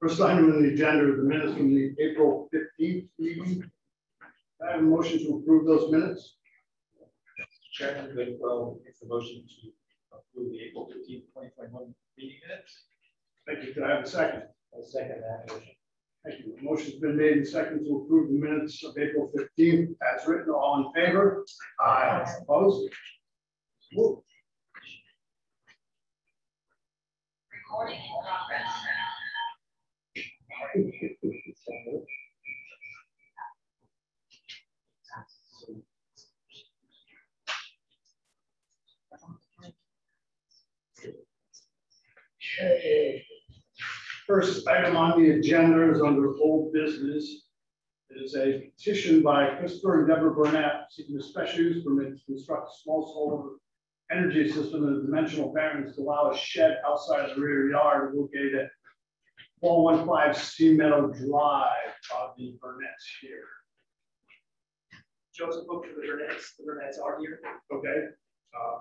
First item on the agenda is the minutes from the April fifteenth meeting. I have a motion to approve those minutes. Chairman Goodwill makes the motion to approve the April fifteenth, twenty twenty-one meeting minutes. Thank you. Can I have a second? I second that motion. Thank you. The Motion's been made and second to approve the minutes of April fifteenth as written. All in favor? Aye. Opposed? Moved. Recording in progress. Okay. First item on the agenda is under old business. It is a petition by Christopher and Deborah Burnett seeking a special use permit to construct a small solar energy system and dimensional variance to allow a shed outside the rear yard located at four one five Sea Meadow Drive of the Burnett's here. Joseph Book for the Burnett's, the Burnett's are here. Okay? Uh,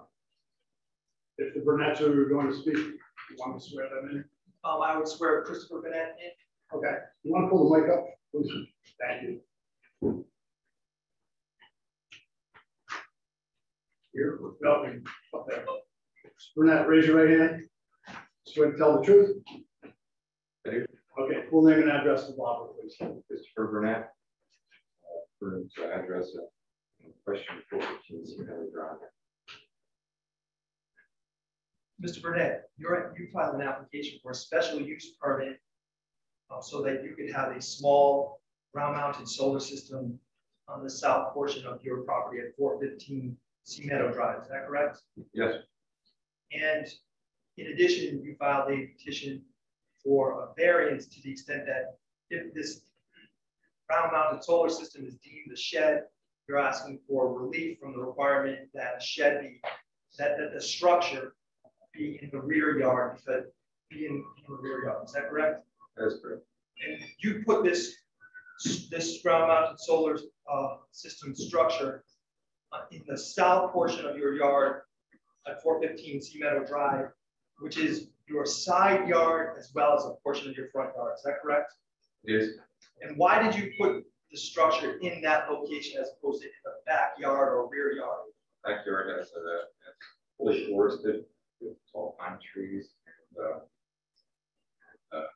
If the Burnetts are going to speak, you want to swear them in? Um, I would swear Christopher Burnett in. Okay, you want to pull the mic up, please? Thank you. Here, no, up there. Burnett, raise your right hand. Swear to tell the truth? I. Okay, full name and address to Barbara, please. Christopher Burnett. uh, Current address of question four fifteen Sea Meadow Drive. Mr. Burnett, you're, you filed an application for a special use permit uh, so that you could have a small ground mounted solar system on the south portion of your property at four fifteen Sea Meadow Drive, is that correct? Yes, And in addition, you filed a petition for a variance to the extent that if this ground mounted solar system is deemed a shed, you're asking for relief from the requirement that a shed be, that, that the structure be in the rear yard, because be in, in the rear yard, is that correct? that's correct. And you put this, this ground mounted solar, uh, system structure uh, in the south portion of your yard at four fifteen Sea Meadow Drive, which is your side yard as well as a portion of your front yard, is that correct? Yes. And why did you put the structure in that location as opposed to in the backyard or rear yard? backyard has a, has fully forested with tall pine trees and, uh, uh,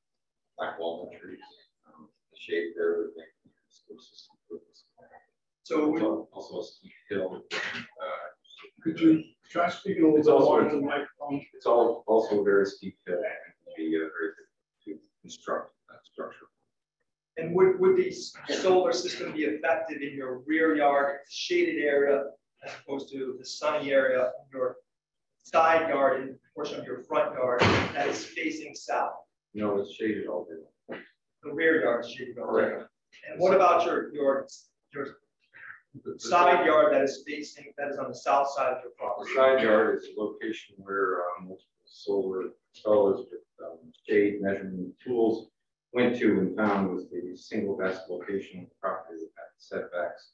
black walnut trees, um, the shade there would make the school system. So It's Also a steep hill, uh, Could you try speaking a little It's bit more into the microphone? it's all, also a very steep hill and can be uh, very difficult to construct that structure. And would, would the solar system be effective in your rear yard, shaded area, as opposed to the sunny area of your side yard and portion of your front yard that is facing south? You know, it's shaded all day. The rear yard is shaded. all day. Correct. And what about your, your, your The- the side yard that is facing, that is on the south side of your The property? side yard is a location where um, multiple solar fellows with um, shade measurement tools went to and found was the single best location on the property that had setbacks.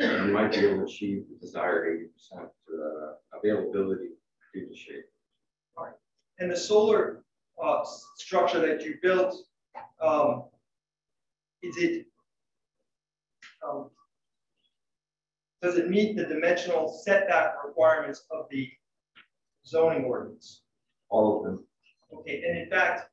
And might be able to achieve the desired eighty percent uh, availability due to shade. And the solar, uh, structure that you built, um, is it, um, does it meet the dimensional setback requirements of the zoning ordinance? All of them, Okay, and in fact,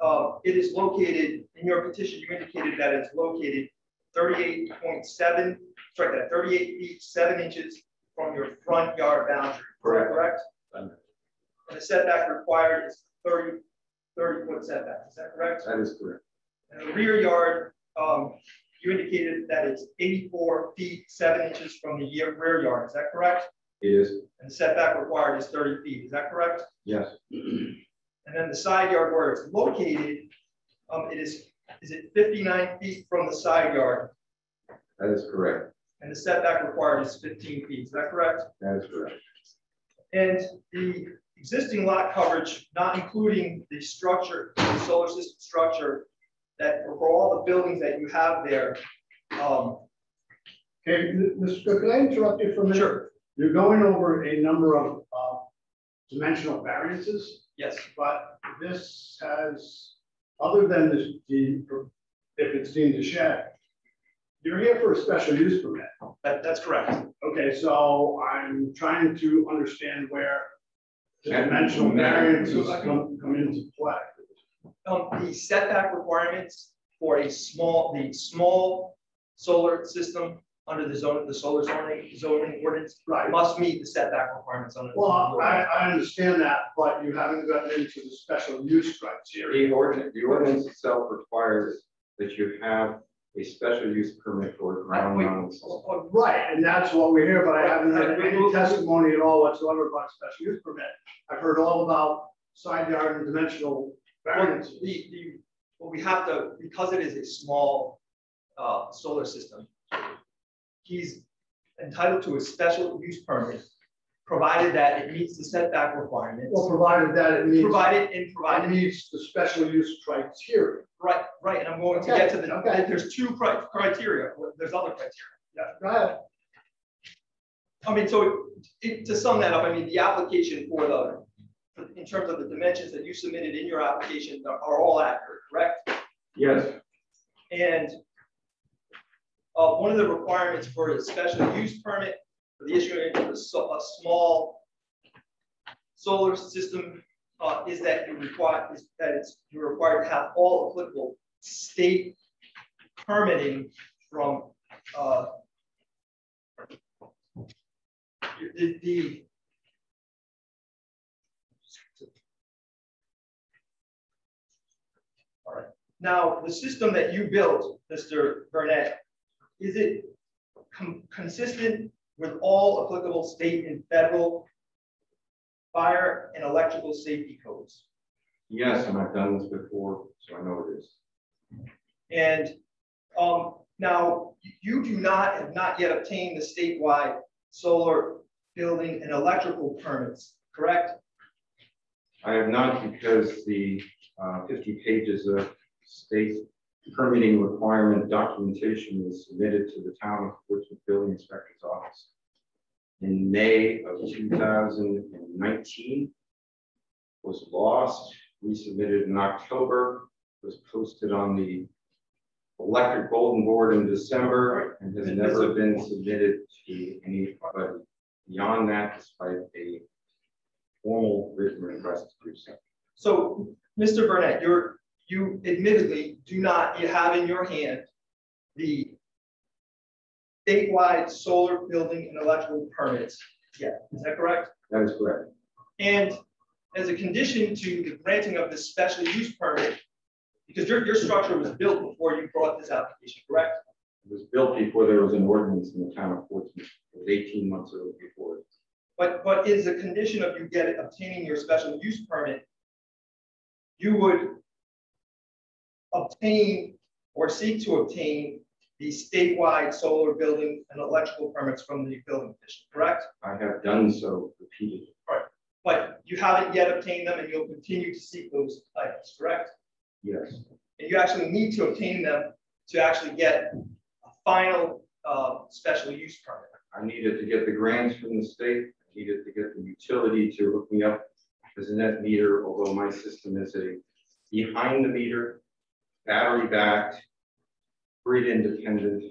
uh, it is located, in your petition, you indicated that it's located thirty-eight point seven, sorry, that thirty-eight feet, seven inches from your front yard boundary, Correct. correct? And the setback required is 30 30 foot setback, is that correct? that is correct. And the rear yard, um, you indicated that it's eighty-four feet, seven inches from the rear yard, is that correct? It is, And the setback required is thirty feet, is that correct? yes, And then the side yard where it's located, um, it is, is it fifty-nine feet from the side yard? that is correct. And the setback required is fifteen feet, is that correct? That is correct. And the existing lot coverage, not including the structure, the solar system structure, that for all the buildings that you have there, um, Okay, Mr. Cook, could I interrupt you for a minute? Sure. You're going over a number of uh, dimensional variances, yes, but this has other than the, the, if it's deemed a shed, you're here for a special use permit. That, that's correct. Okay, so I'm trying to understand where the dimensional variances come, come into play. Um, the setback requirements for a small, the small solar system under the zone, the solar zoning, zoning ordinance Right. must meet the setback requirements under. the Well, I. I understand that, but you haven't gotten into the special use criteria. The ordinance, the ordinance itself requires that you have a special use permit for ground Wait. mounted solar. Right, and that's what we're here, but I haven't had any testimony at all whatsoever about a special use permit. I've heard all about side yard and dimensional Well. The, the, well, we have to, because it is a small, uh, solar system, he's entitled to a special use permit, provided that it meets the setback requirements, Well, provided that it meets, provided, and it meets the special use criteria. right, right, and I'm going to get to the, okay. there's two criteria, there's other criteria. Yeah, go ahead. I mean, so it- to sum that up, I mean, the application for the, in terms of the dimensions that you submitted in your application are are all accurate, correct? Yes, And uh, one of the requirements for a special use permit for the issuing of a, so- a small solar system uh, is that you require, is that it's, you're required to have all applicable state permitting from uh, the, the All right. Now, the system that you built, Mr. Burnett, is it consistent with all applicable state and federal fire and electrical safety codes? yes, and I've done this before, so I know it is. And um, now, you do not, have not yet obtained the statewide solar building and electrical permits, correct? I have not because the uh, fifty pages of state permitting requirement documentation was submitted to the town of Portsmouth Building Inspector's Office in May of two thousand and nineteen. Was lost, resubmitted in October, was posted on the electric bulletin board in December and has never been submitted to anybody beyond that despite a formal written request to do so. So, Mr. Burnett, you're, you admittedly do not, you have in your hand the statewide solar building and electrical permits. Yeah, is that correct? That is correct. And as a condition to the granting of this special use permit, because your, your structure was built before you brought this application, correct? It was built before there was an ordinance in the town of Portsmouth. It was eighteen months ago before. But, but is a condition of you get it, obtaining your special use permit, you would obtain or seek to obtain the statewide solar building and electrical permits from the building commission, correct? I have done so repeatedly. But you haven't yet obtained them and you'll continue to seek those items, correct? Yes, And you actually need to obtain them to actually get a final uh, special use permit. I needed to get the grants from the state. I needed to get the utility to hook me up as a net meter, although my system is a behind the meter, battery backed, grid independent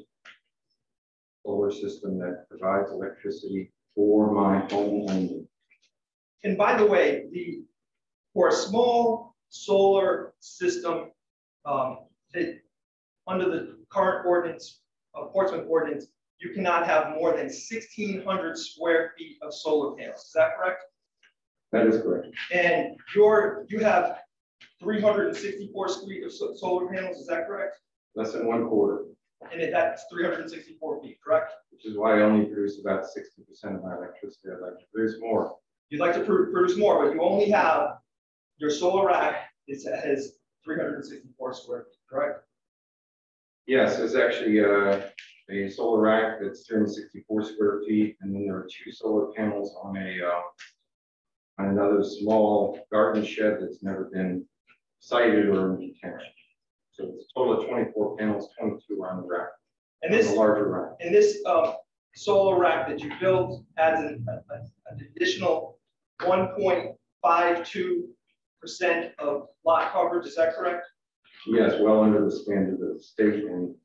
solar system that provides electricity for my home only. And by the way, the, for a small solar system, um, under the current ordinance, uh, Portsmouth ordinance, you cannot have more than sixteen hundred square feet of solar panels, is that correct? That is correct. And your, you have three hundred and sixty-four feet of solar panels, is that correct? Less than one quarter, And it- that's three hundred and sixty-four feet, correct? which is why I only produce about sixty percent of my electricity. I'd like to produce more. You'd like to pr- produce more, but you only have, your solar rack is, has three hundred and sixty-four square feet, correct? Yes, it's actually uh, a solar rack that's three hundred sixty-four square feet, and then there are two solar panels on a, uh, on another small garden shed that's never been sited or in contention. So it's a total of twenty-four panels, twenty-two on the rack, And this, larger rack. and this, um, solar rack that you built adds an, a- an additional one point five two percent of lot coverage, is that correct? Yes, well under the standard of the state and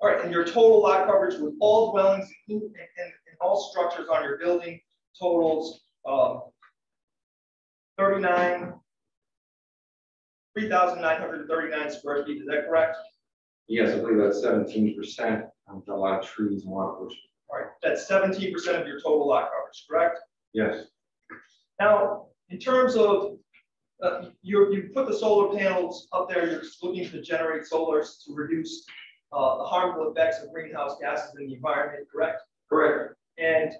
All right, and your total lot coverage with all dwellings and, and, and all structures on your building totals, um, thirty-nine, three thousand nine hundred and thirty-nine square feet, is that correct? yes, I believe that's seventeen percent. Of a lot of trees and lot bushes. All right, that's seventeen percent of your total lot coverage, correct? Yes, Now, in terms of, uh, you, you put the solar panels up there, you're looking to generate solar to reduce uh, the harmful effects of greenhouse gases in the environment, correct? correct. And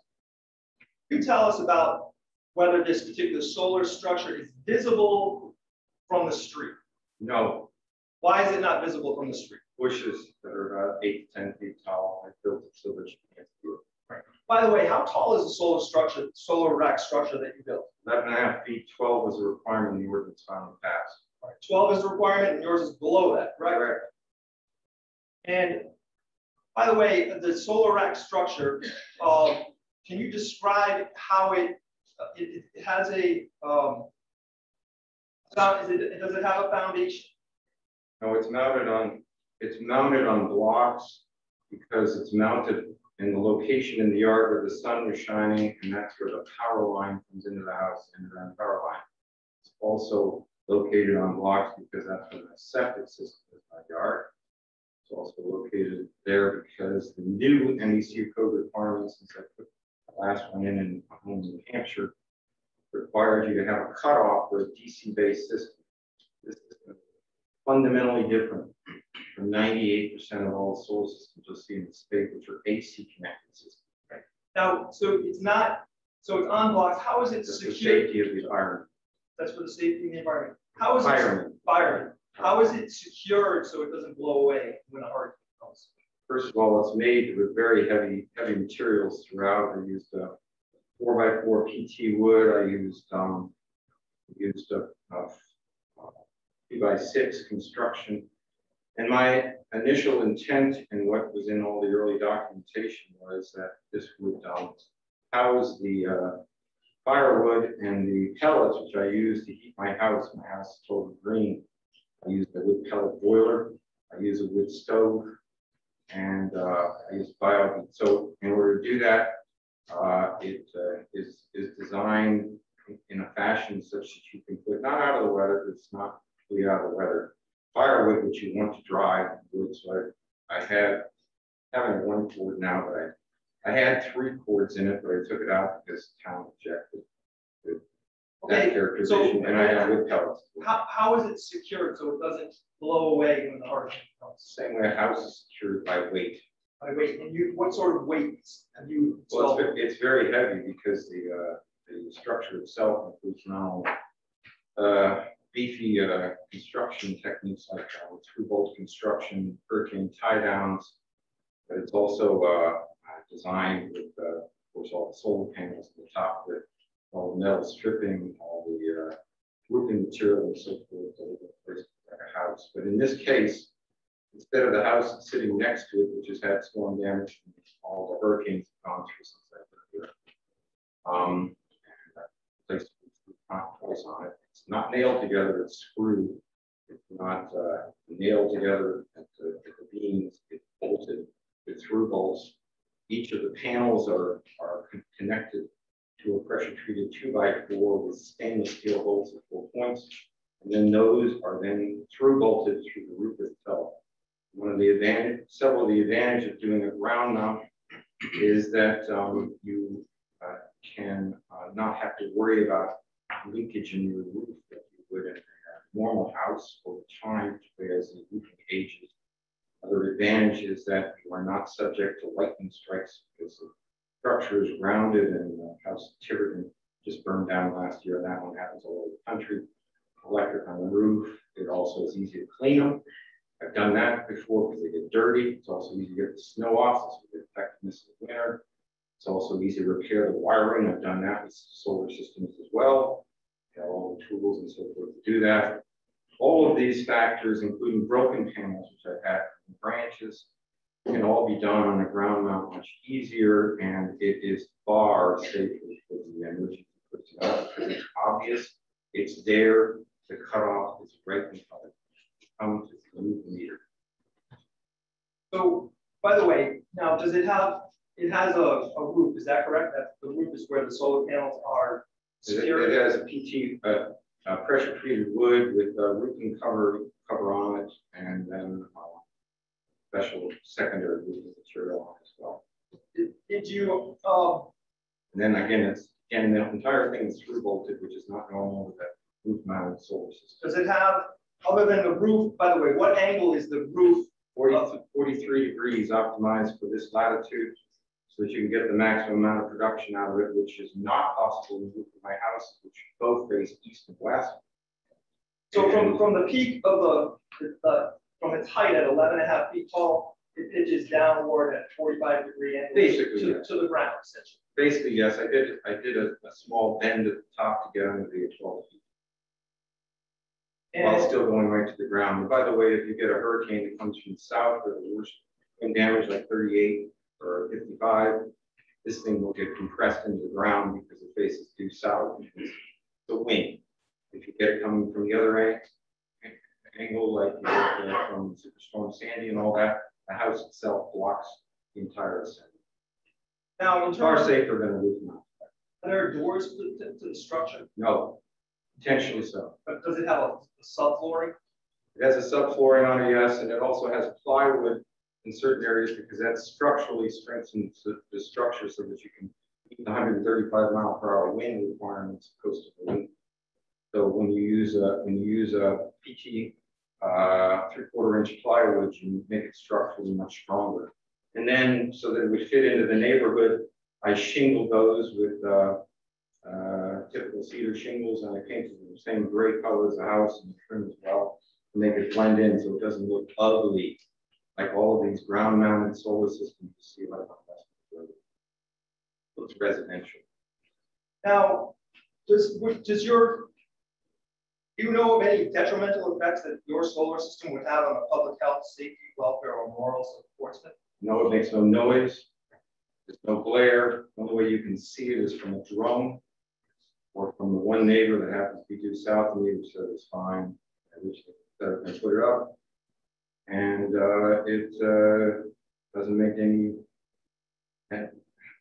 you tell us about whether this particular solar structure is visible from the street. No, Why is it not visible from the street? bushes that are about eight, to ten feet tall. I built so that you can't see it. By the way, how tall is the solar structure, solar rack structure that you built? Eleven and a half feet, twelve was a requirement in the ordinance finally passed. All right, Twelve is the requirement and yours is below that, right? correct? And by the way, the solar rack structure, um, can you describe how it, uh, it, it has a, um, is it, does it have a foundation? No, it's mounted on, it's mounted on blocks because it's mounted in the location in the yard where the sun was shining, and that's where the power line comes into the house and around the power line. It's also located on blocks because that's where the septic system is my yard. It's also located there because the new NEC code requirements, since I put the last one in in my home in New Hampshire, required you to have a cutoff for a DC-based system. This is fundamentally different from ninety-eight percent of all solar systems you'll see in the state, which are AC connected systems. Right? Now, so it's not, so it's on blocks, how is it That's the secured? safety of the iron. That's for the safety of the environment. How is it? Firemen. How is it secured so it doesn't blow away when a hurricane comes? First of all, it's made with very heavy, heavy materials throughout. I used a four by four PT wood. I used, um, used a, a two by six construction. And my initial intent and what was in all the early documentation was that this would, um, house the, uh, firewood and the pellets, which I use to heat my house. My house is totally green. I use a wood pellet boiler. I use a wood stove and uh, I use bio. So in order to do that, uh, it uh, is is designed in a fashion such that you can put not out of the weather, it's not completely out of the weather, firewood which you want to dry wood. So I, I had having one cord now, but I I had three cords in it, but I took it out because town objected to that Okay, characterization, and I had wood pellets. How, how is it secured so it doesn't blow away when the hurricane comes? Same way a house is secured by weight. I wait, and you, what sort of weights have you Well, it's, it's very heavy because the, uh, the structure itself includes only uh, beefy, uh, construction techniques like uh, through bolt construction, hurricane tie downs, but it's also, uh, designed with, uh, of course, all the solar panels at the top of it, all the metal stripping, all the, uh, roofing material and so forth, all the place like a house. But in this case, instead of the house sitting next to it, which has had storm damage from all the hurricanes have gone through since I've been here. Placed twice on it. It's not nailed together, it's screwed. It's not, uh, nailed together at the, at the beams, it's bolted with through bolts. Each of the panels are, are connected to a pressure treated two by four with stainless steel bolts at four points. And then those are then through bolted through the roof itself. One of the advantage, several of the advantage of doing a ground mount is that um, you uh, can uh, not have to worry about leakage in your roof that you would in a normal house over time, as the roofing ages. Other advantage is that you are not subject to lightning strikes because the structure is grounded and the house Tiverton just burned down last year, and that one happens all over the country. Electric on the roof, it also is easy to clean them. I've done that before because they get dirty. It's also easy to get the snow off, so the effectiveness of winter. It's also easy to repair the wiring. I've done that with solar systems as well. Got all the tools and so forth to do that. All of these factors, including broken panels, which I've had from branches, can all be done on a ground mount much easier, and it is far safer for the emergency personnel because it's obvious, it's there, the cutoff is right in front of come to remove the meter. So, by the way, now, does it have, it has a, a roof, is that correct? That the roof is where the solar panels are It has a PT, uh, uh, pressure treated wood with a roofing cover, cover on it, and then, uh, special secondary roofing material on it as well. Did, did you, um, And then again, it's, and the entire thing is through voltage, which is not normal with that roof mounted solar system. does it have, other than the roof, by the way, what angle is the roof? 40 43 degrees optimized for this latitude, so that you can get the maximum amount of production out of it, which is not possible in the roof of my house, which both face east and west. So from, from the peak of the, the, from its height at 11 and a half feet tall, it pitches downward at forty-five degree angle. Basically, To, yes. to the ground, essentially. Basically, yes, I did, I did a, a small bend at the top to get under the twelve feet, while still going right to the ground. And by the way, if you get a hurricane that comes from the south or the worst wind damage like thirty-eight or fifty-five, this thing will get compressed into the ground because it faces due south. because The wind, if you get it coming from the other angle, like uh, from Superstorm Sandy and all that, the house itself blocks the entire ascent. now, in Far safer than a roof mount. are there doors to, to, to the structure? No, potentially so. But does it have a subflooring? It has a subflooring on it, yes, and it also has plywood in certain areas because that structurally strengthens the, the structure so that you can meet the hundred and thirty-five mile per hour wind requirements of coastal wind. So when you use a, when you use a PT, uh, three-quarter inch plywood, you make it structurally much stronger. And then, so that it would fit into the neighborhood, I shingled those with, uh, uh, typical cedar shingles, and I painted the same gray color as the house and the trim as well, to make it blend in so it doesn't look ugly, like all of these ground mounted solar systems you see like on Road. Looks residential. Now, does, does your, do you know of any detrimental effects that your solar system would have on the public health, safety, welfare, or morals of Portsmouth? No, it makes no noise. There's no glare. The only way you can see it is from a drone or from the one neighbor that happens to be due south of me, who said it's fine. I wish they could put it up. And uh, it uh, doesn't make any.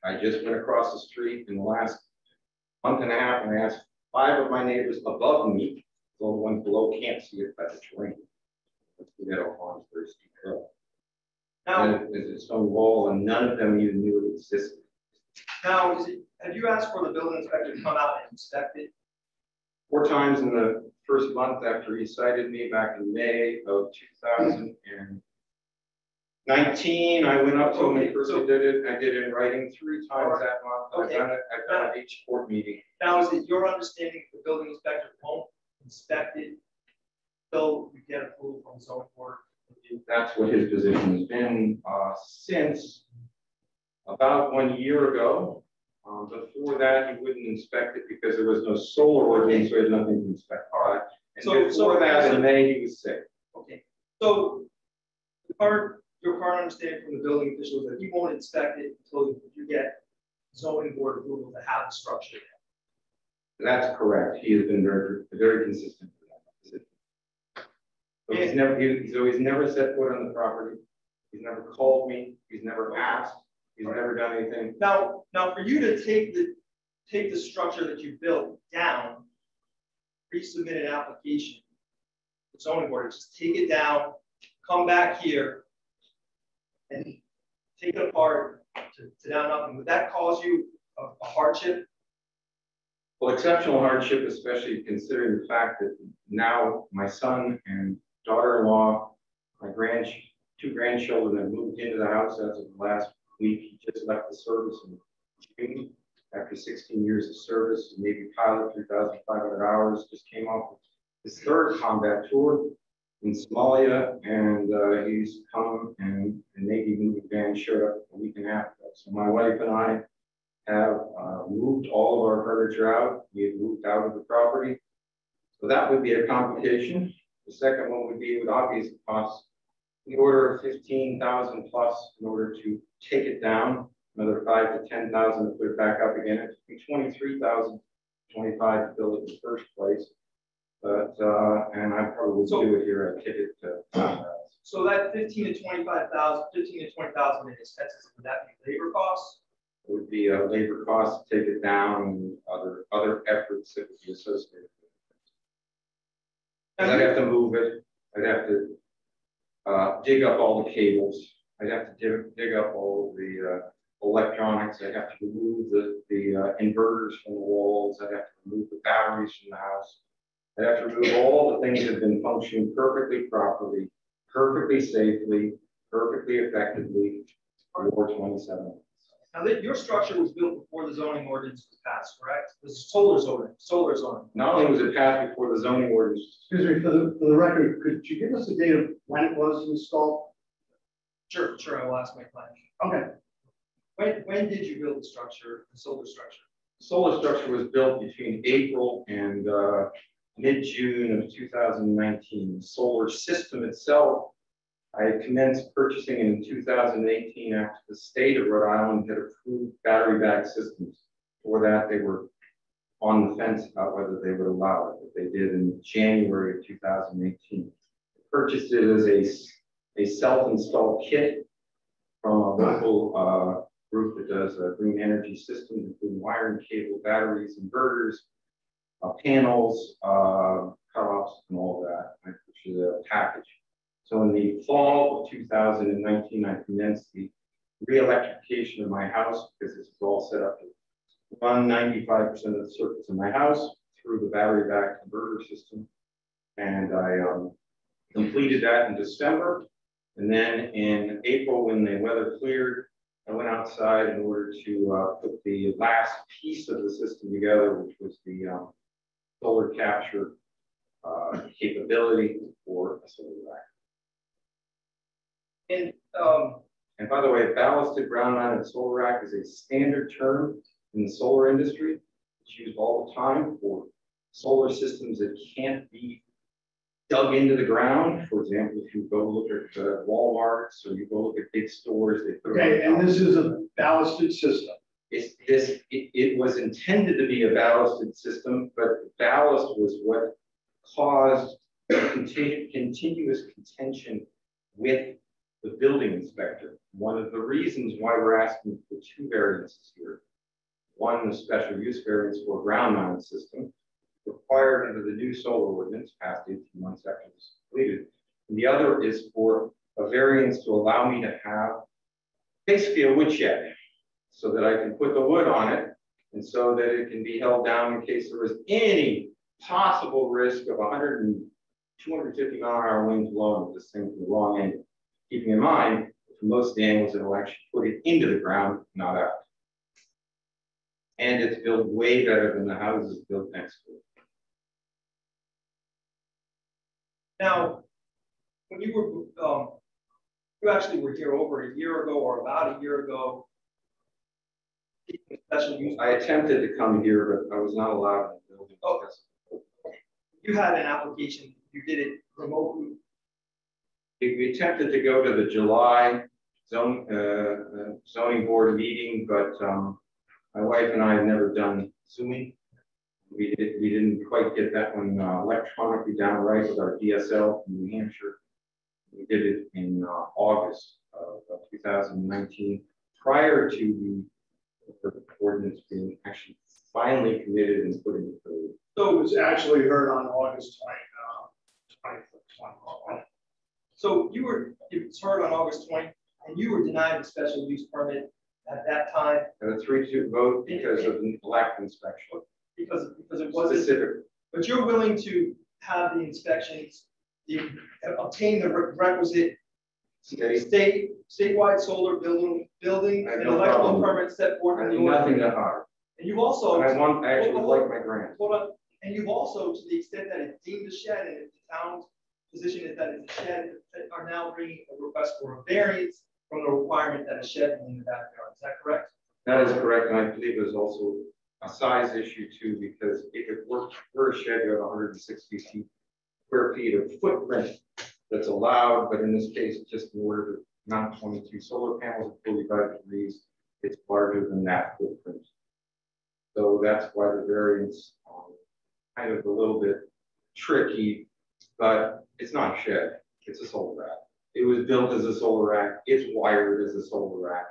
I just went across the street in the last month and a half and I asked five of my neighbors above me, so the ones below can't see it by the terrain. It's the Meadow Farms, very steep hill. Now, And it's a stone wall and none of them even knew it existed. now, is it, have you asked for the building inspector to come out and inspect it? Four times in the first month after he cited me back in May of two thousand and nineteen, I went up to him and first I did it, I did it in writing three times that month. I've done it, I've done it each court meeting. Now, is it your understanding the building inspector won't inspect it till you get approval from the zoning board? That's what his position has been, uh, since about one year ago. Um, before that, he wouldn't inspect it because there was no solar ordinance, so he had nothing to inspect. Uh, So- And so- before that, in May, he was sick. Okay, so the current, your current understanding from the building official is that he won't inspect it until you get zoning board approval to have the structure. That's correct. He has been very, very consistent. with that position. So he's never, he- so he's never set foot on the property. He's never called me. He's never asked. He's never done anything. Now, now for you to take the, take the structure that you built down, resubmit an application, the zoning board, just take it down, come back here and take it apart to, to down nothing. Would that cause you a a hardship? Well, exceptional hardship, especially considering the fact that now my son and daughter-in-law, my grand, two grandchildren have moved into the house as of the last He just left the service in June after sixteen years of service, Navy pilot, three thousand five hundred hours, just came off his third combat tour in Somalia, and uh, he's come and the Navy moving van showed up a week and a half ago. So my wife and I have uh, moved all of our furniture out. We have moved out of the property. So that would be a complication. The second one would be, it would obviously cost the order of fifteen thousand plus in order to take it down, another five to ten thousand to put it back up again. It took me twenty-three thousand, twenty-five to build it in the first place. But, uh, and I probably would do it here, I'd kick it to. contracts. So that fifteen to twenty-five thousand, fifteen to twenty thousand in expenses, would that be labor costs? It Would be a labor cost to take it down and other, other efforts that would be associated. with it. I'd have to move it, I'd have to uh, dig up all the cables, I'd have to dig, dig up all of the uh, electronics, I'd have to remove the, the uh, inverters from the walls, I'd have to remove the batteries from the house. I'd have to remove all the things that have been functioning perfectly properly, perfectly safely, perfectly effectively for twenty-seven. Now, that your structure was built before the zoning ordinance was passed, correct? This is solar zoning, solar zoning. Not only was it passed before the zoning ordinance, Excuse me, for the, for the record, could you give us a date of when it was installed? Sure, sure, I will ask my client. Okay, When, when did you build the structure, the solar structure? solar structure was built between April and uh, mid-June of two thousand nineteen. The solar system itself, I commenced purchasing in two thousand eighteen after the state of Rhode Island had approved battery back systems. For that, they were on the fence about whether they would allow it, but they did in January of two thousand eighteen. Purchased it as a, a self-installed kit from a local uh, group that does uh, green energy systems, including wiring, cable, batteries, inverters, uh, panels, uh, cutoffs, and all of that, I purchased a package. So in the fall of two thousand and nineteen, I commenced the re-electrification of my house because this was all set up to run ninety-five percent of the circuits in my house through the battery back converter system. And I um, completed that in December. And then in April, when the weather cleared, I went outside in order to uh, put the last piece of the system together, which was the um, solar capture uh, capability for a solar rack. And, um, And by the way, ballasted ground mounted solar rack is a standard term in the solar industry. It's used all the time for solar systems that can't be dug into the ground. For example, if you go look at uh, Walmarts or you go look at big stores, they put. okay, and this is a ballasted system. It's this, it, it was intended to be a ballasted system, but the ballast was what caused continu- continuous contention with the building inspector. One of the reasons why we're asking for two variances here. One, the special use variance for a ground mounted system required under the new solar ordinance passed eighteen months after this completed. And the other is for a variance to allow me to have basically a woodshed so that I can put the wood on it and so that it can be held down in case there was any possible risk of 100 and 250 mile an hour winds blowing this thing from the wrong angle. Keeping in mind, for most of the angles, it'll actually put it into the ground, not out. And it's built way better than the houses built next to it. Now, when you were, um, you actually were here over a year ago or about a year ago. Special use, I attempted to come here, but I was not allowed in the building. Oh. you had an application, you did it remotely, We attempted to go to the July zone, uh, uh, zoning board meeting, but, um, my wife and I have never done Zooming. We did, we didn't quite get that one uh, electronically down right with our DSL from New Hampshire. We did it in, uh, August of two thousand nineteen, prior to the ordinance being actually finally committed and put into code. So it was actually heard on August twenty, uh, twenty, twenty. so you were, it was heard on August twenty, and you were denied the special use permit at that time And a three-two vote because of the lack of inspection. Because, because it wasn't Specific But you're willing to have the inspections, the, obtain the requisite state state, statewide solar building, building and no electrical problem. permit set forth in the Nothing order. to hide. And you've also, And I want, I actually would like my grant. hold on, and you've also, to the extent that it's deemed a shed and if the town's position is that it's a shed, are now bringing a request for a variance from the requirement that a shed be in the backyard. Is that correct? That is correct, and I believe there's also a size issue too, because if it were, were a shed, you have hundred and sixty feet square feet of footprint that's allowed, but in this case, just in order to mount twenty-two solar panels at forty-five degrees, it's larger than that footprint. So that's why the variance, um, kind of a little bit tricky, but it's not a shed, it's a solar rack. It was built as a solar rack, it's wired as a solar rack.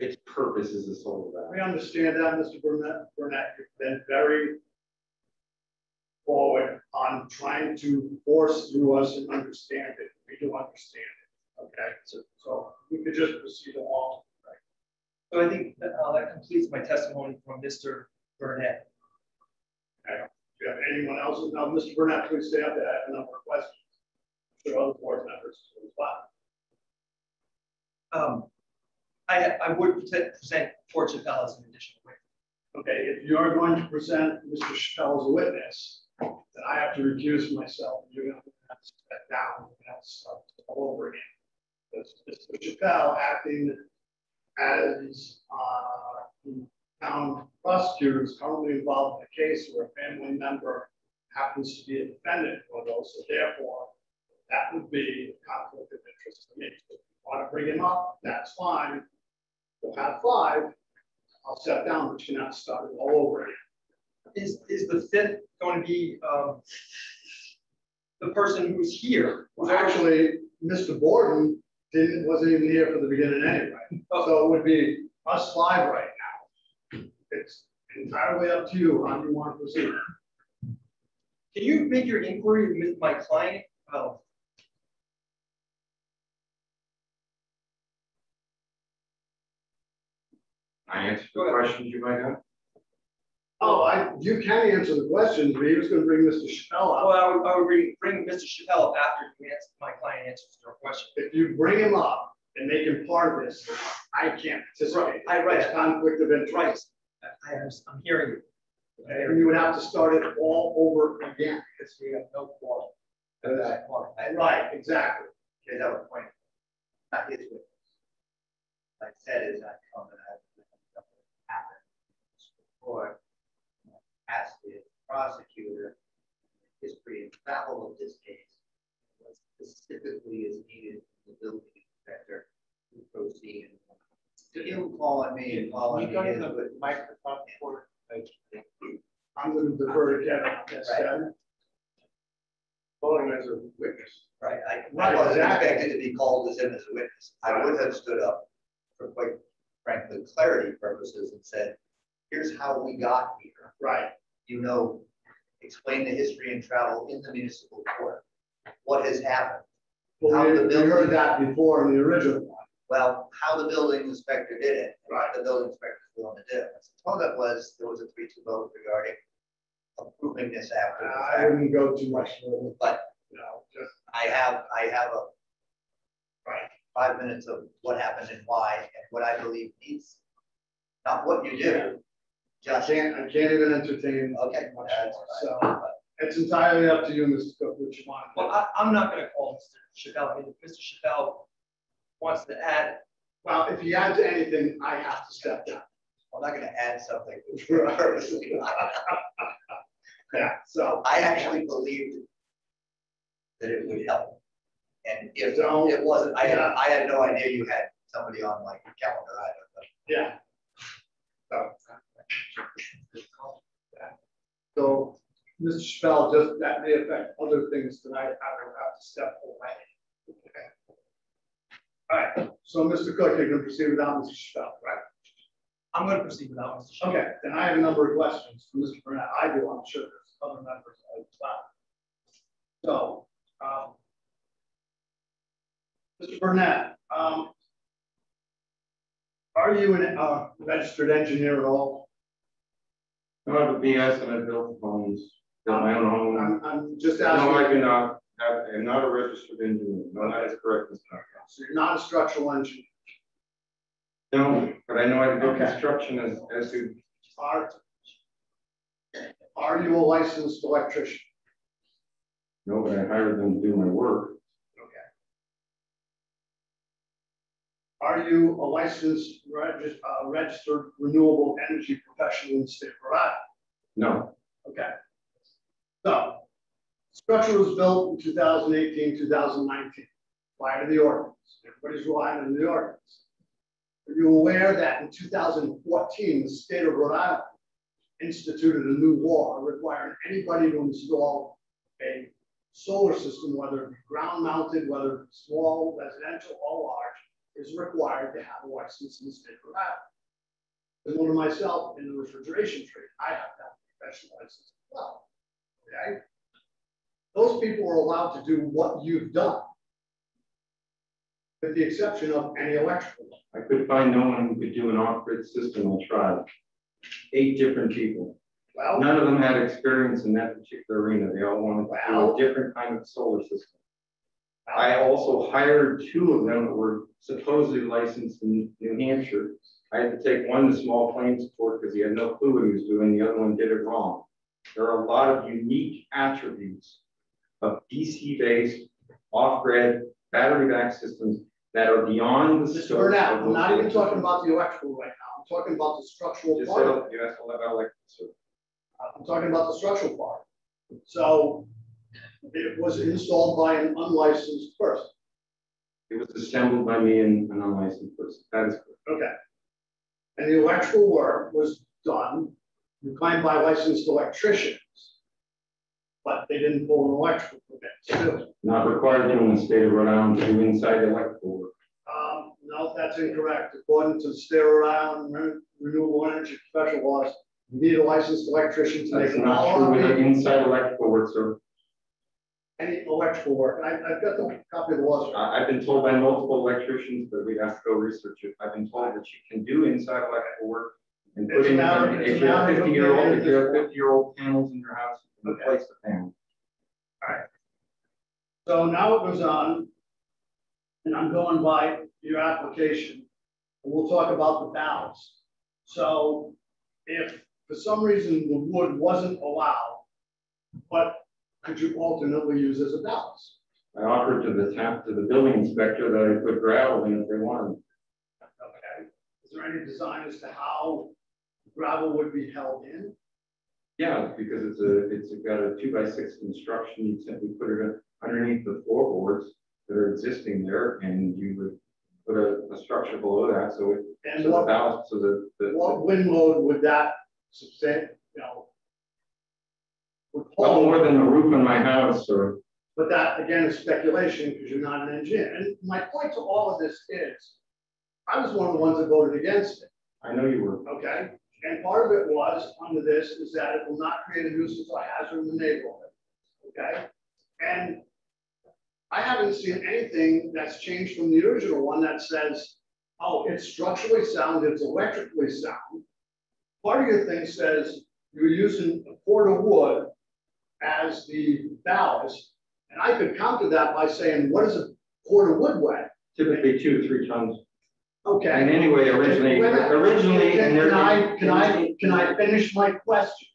Its purpose is a solar rack. We understand that, Mr. Burnett, Burnett, you've been very forward on trying to force through us and understand it. We do understand it, okay? So, so we could just proceed along. So I think that, uh, that completes my testimony from Mr. Burnett. Do you have anyone else? Now, Mr. Burnett, please stay up. I have a number of questions. There are other board members as well. Um, I, I would present, Fort Chappelle as an additional witness. Okay, if you are going to present Mr. Chappelle as a witness, then I have to recuse myself. You're gonna have to step down, and have to start all over again. Mr. Chappelle acting as, uh, the town prosecutor is currently involved in a case where a family member happens to be a defendant for those, so therefore, that would be a conflict of interest for me. If you Want to bring him up, that's fine. We'll have five, I'll step down, but you're not starting all over again. Is, is the fifth going to be, um, the person who's here? Well, actually, Mr. Borden didn't, wasn't even here for the beginning anyway. So it would be us five right now. It's entirely up to you how you want to proceed. Can you make your inquiry with my client? Oh, I answered the questions you might have. Oh, I, you can answer the questions, but he was gonna bring Mr. Chappelle well, up. I would, I would bring, bring Mr. Chappelle up after you answer, my client answers your question. If you bring him up and make him part of this, I can't participate. I read it. Conflict of interest. Right. I, am- I'm hearing you. And you would have to start it all over again. Because we have no quorum. At that point. Right, exactly. Okay, that was point. Not his witness. Like I said, is not coming out. Happened. Or ask the prosecutor, history and travel of this case. What specifically is needed from the building inspector to proceed. To him calling me and calling me. You got his the witness. microphone for, I'm gonna defer to Kevin. Yes, Right. Kevin? voting as a witness. Right, I, Right, I wasn't exactly. expected to be called as him as a witness. I would have stood up for quite frankly, clarity purposes and said, here's how we got here. Right. You know, explain the history and travel in the municipal court. What has happened? Well, How we, the we heard that before in the original one. Well, how the building inspector did it, Right. the building inspector is going to do. Some of it was, there was a three two vote regarding approving this after I wouldn't go too much further, But you know, just, I have, I have a right. five minutes of what happened and why, and what I believe needs. Not what you do, I can't, I can't even entertain okay, much more, so it's entirely up to you, Mr. Cook, what you want. Well, I, I'm not gonna call Mr. Chappelle. If Mr. Chappelle wants to add, Well, if he adds anything, I have to step down. I'm not gonna add something. Yeah, so, I actually believed that it would help. And if it wasn't, I had, I had no idea you had somebody on my calendar either, but yeah. So. Mr. Chappelle, just, that may affect other things tonight, I will have to step away. Okay. All right, so Mr. Cook, you can proceed without Mr. Chappelle, right? I'm gonna proceed without Mr. Chappelle. Okay, then I have a number of questions for Mr. Burnett. I do, I'm sure there's other members as well. So, um, Mr. Burnett, um, are you a uh, registered engineer at all? I have a BS and I built homes, built my own home. I'm, I'm just No, I do not, have- I'm not a registered engineer, no, that is correct, so you're not a structural engineer. No, but I know I can do Okay. construction as, as to, Are, are you a licensed electrician? no, but I hired them to do my work. Okay. Are you a licensed regis- uh, registered renewable energy professional in the state of Rhode Island? No, Okay. So, structure was built in 2018, 2019, prior to the ordinance. Everybody's relying on the ordinance. Are you aware that in 2014, the state of Rhode Island instituted a new law requiring anybody to install a solar system, whether it be ground mounted, whether it's small, residential or large, is required to have a license in the state of Rhode Island. As one of myself in the refrigeration trade, I have that professional license as well. Okay? Those people are allowed to do what you've done. With the exception of any electrical. I could find no one who could do an off-grid system, I tried. Eight different people. Well, None of them had experience in that particular arena. They all wanted to do a different kind of solar system. I also hired two of them that were supposedly licensed in New Hampshire. I had to take one to small claims court because he had no clue what he was doing. The other one did it wrong. There are a lot of unique attributes of DC-based, off-grid, battery-backed systems that are beyond the scope. Burnett, of I'm not even talking about the electrical right now. I'm talking about the structural Just part. said, you asked about electric, so I'm talking about the structural part. So it was installed by an unlicensed person. it was assembled by me and an unlicensed person. That is correct. Okay. And the electrical work was done, reclaimed by licensed electricians. But they didn't pull an electrical permit to do it. Not required in the state of Rhode Island to do inside electrical work. Um, no, that's incorrect. According to the state of Rhode Island renewable energy special laws, you need a licensed electrician to make That's an not true with inside electrical work, sir. Electrical work. I, I've got the copy of the laws. I, I've been told by multiple electricians, that we'd have to go research it. I've been told that you can do inside electrical work. And put in, if you have fifty year old, if you have fifty year old panels in your house, you can replace the panel. All right. So now it goes on. And I'm going by your application. And we'll talk about the balance. So if for some reason the wood wasn't allowed, what could you alternately use as a balance? I offered to the tap, to the building inspector that I put gravel in if they wanted. Okay, is there any design as to how gravel would be held in? Yeah, because it's a, it's got a two by six construction, you simply put it underneath the floorboards that are existing there, and you would put a, a structure below that, so it, And so the what, balance, so the, the. what wind load would that sustain, you know? Well, more than the roof on my house, or, But that, again, is speculation because you're not an engineer. And my point to all of this is, I was one of the ones that voted against it, I know you were, okay? And part of it was, under this, is that it will not create a nuisance or hazard in the neighborhood, okay? And I haven't seen anything that's changed from the original one that says, oh, it's structurally sound, it's electrically sound. Part of your thing says you're using a cord of wood as the ballast. And I could counter that by saying, what is a cord of wood weigh? typically two, to three tons. Okay. And anyway, originally, originally, Can and there. can I, can I, can I finish my question?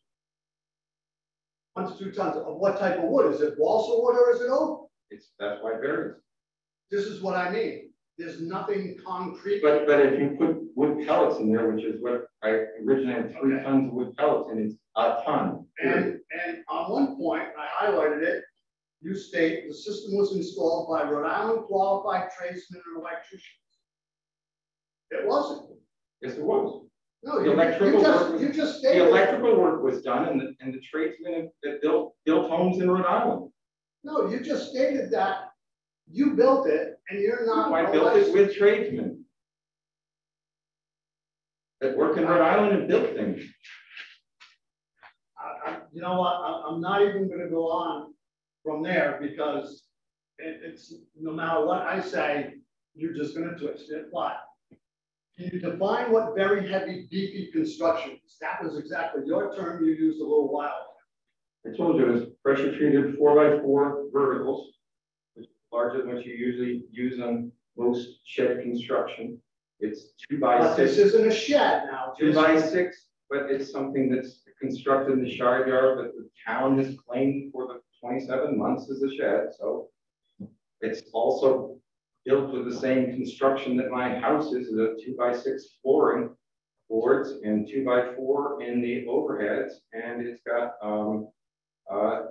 One to two tons of what type of wood? Is it balsa wood or is it oak? It's, that's why it varies. This is what I mean. There's nothing concrete. But, but if you put wood pellets in there, which is what I originally had three Okay. tons of wood pellets, and it's a ton. And, and on one point, I highlighted it, you state the system was installed by Rhode Island qualified tradesmen and electricians. It wasn't. Yes, it was. No, The you, electrical you work just, was- you just The electrical work was done and the, and the tradesmen that built, built homes in Rhode Island. no, you just stated that you built it and you're not. I built it with tradesmen. That work in Rhode Island and built things. I, I, you know what, I, I'm not even gonna go on from there because it, it's, no matter what I say, you're just gonna twist it, but can you define what very heavy beefy construction is? That was exactly your term you used a little while ago. I told you, it's pressure treated four by four verticals. Which Larger than what you usually use on most shed construction. It's two by But this isn't a shed now. two by six, but it's something that's constructed in the shard yard, but the town has claimed for the twenty-seven months as a shed, so. It's also built with the same construction that my house is, a two by six flooring boards and two by four in the overheads, and it's got, um, uh,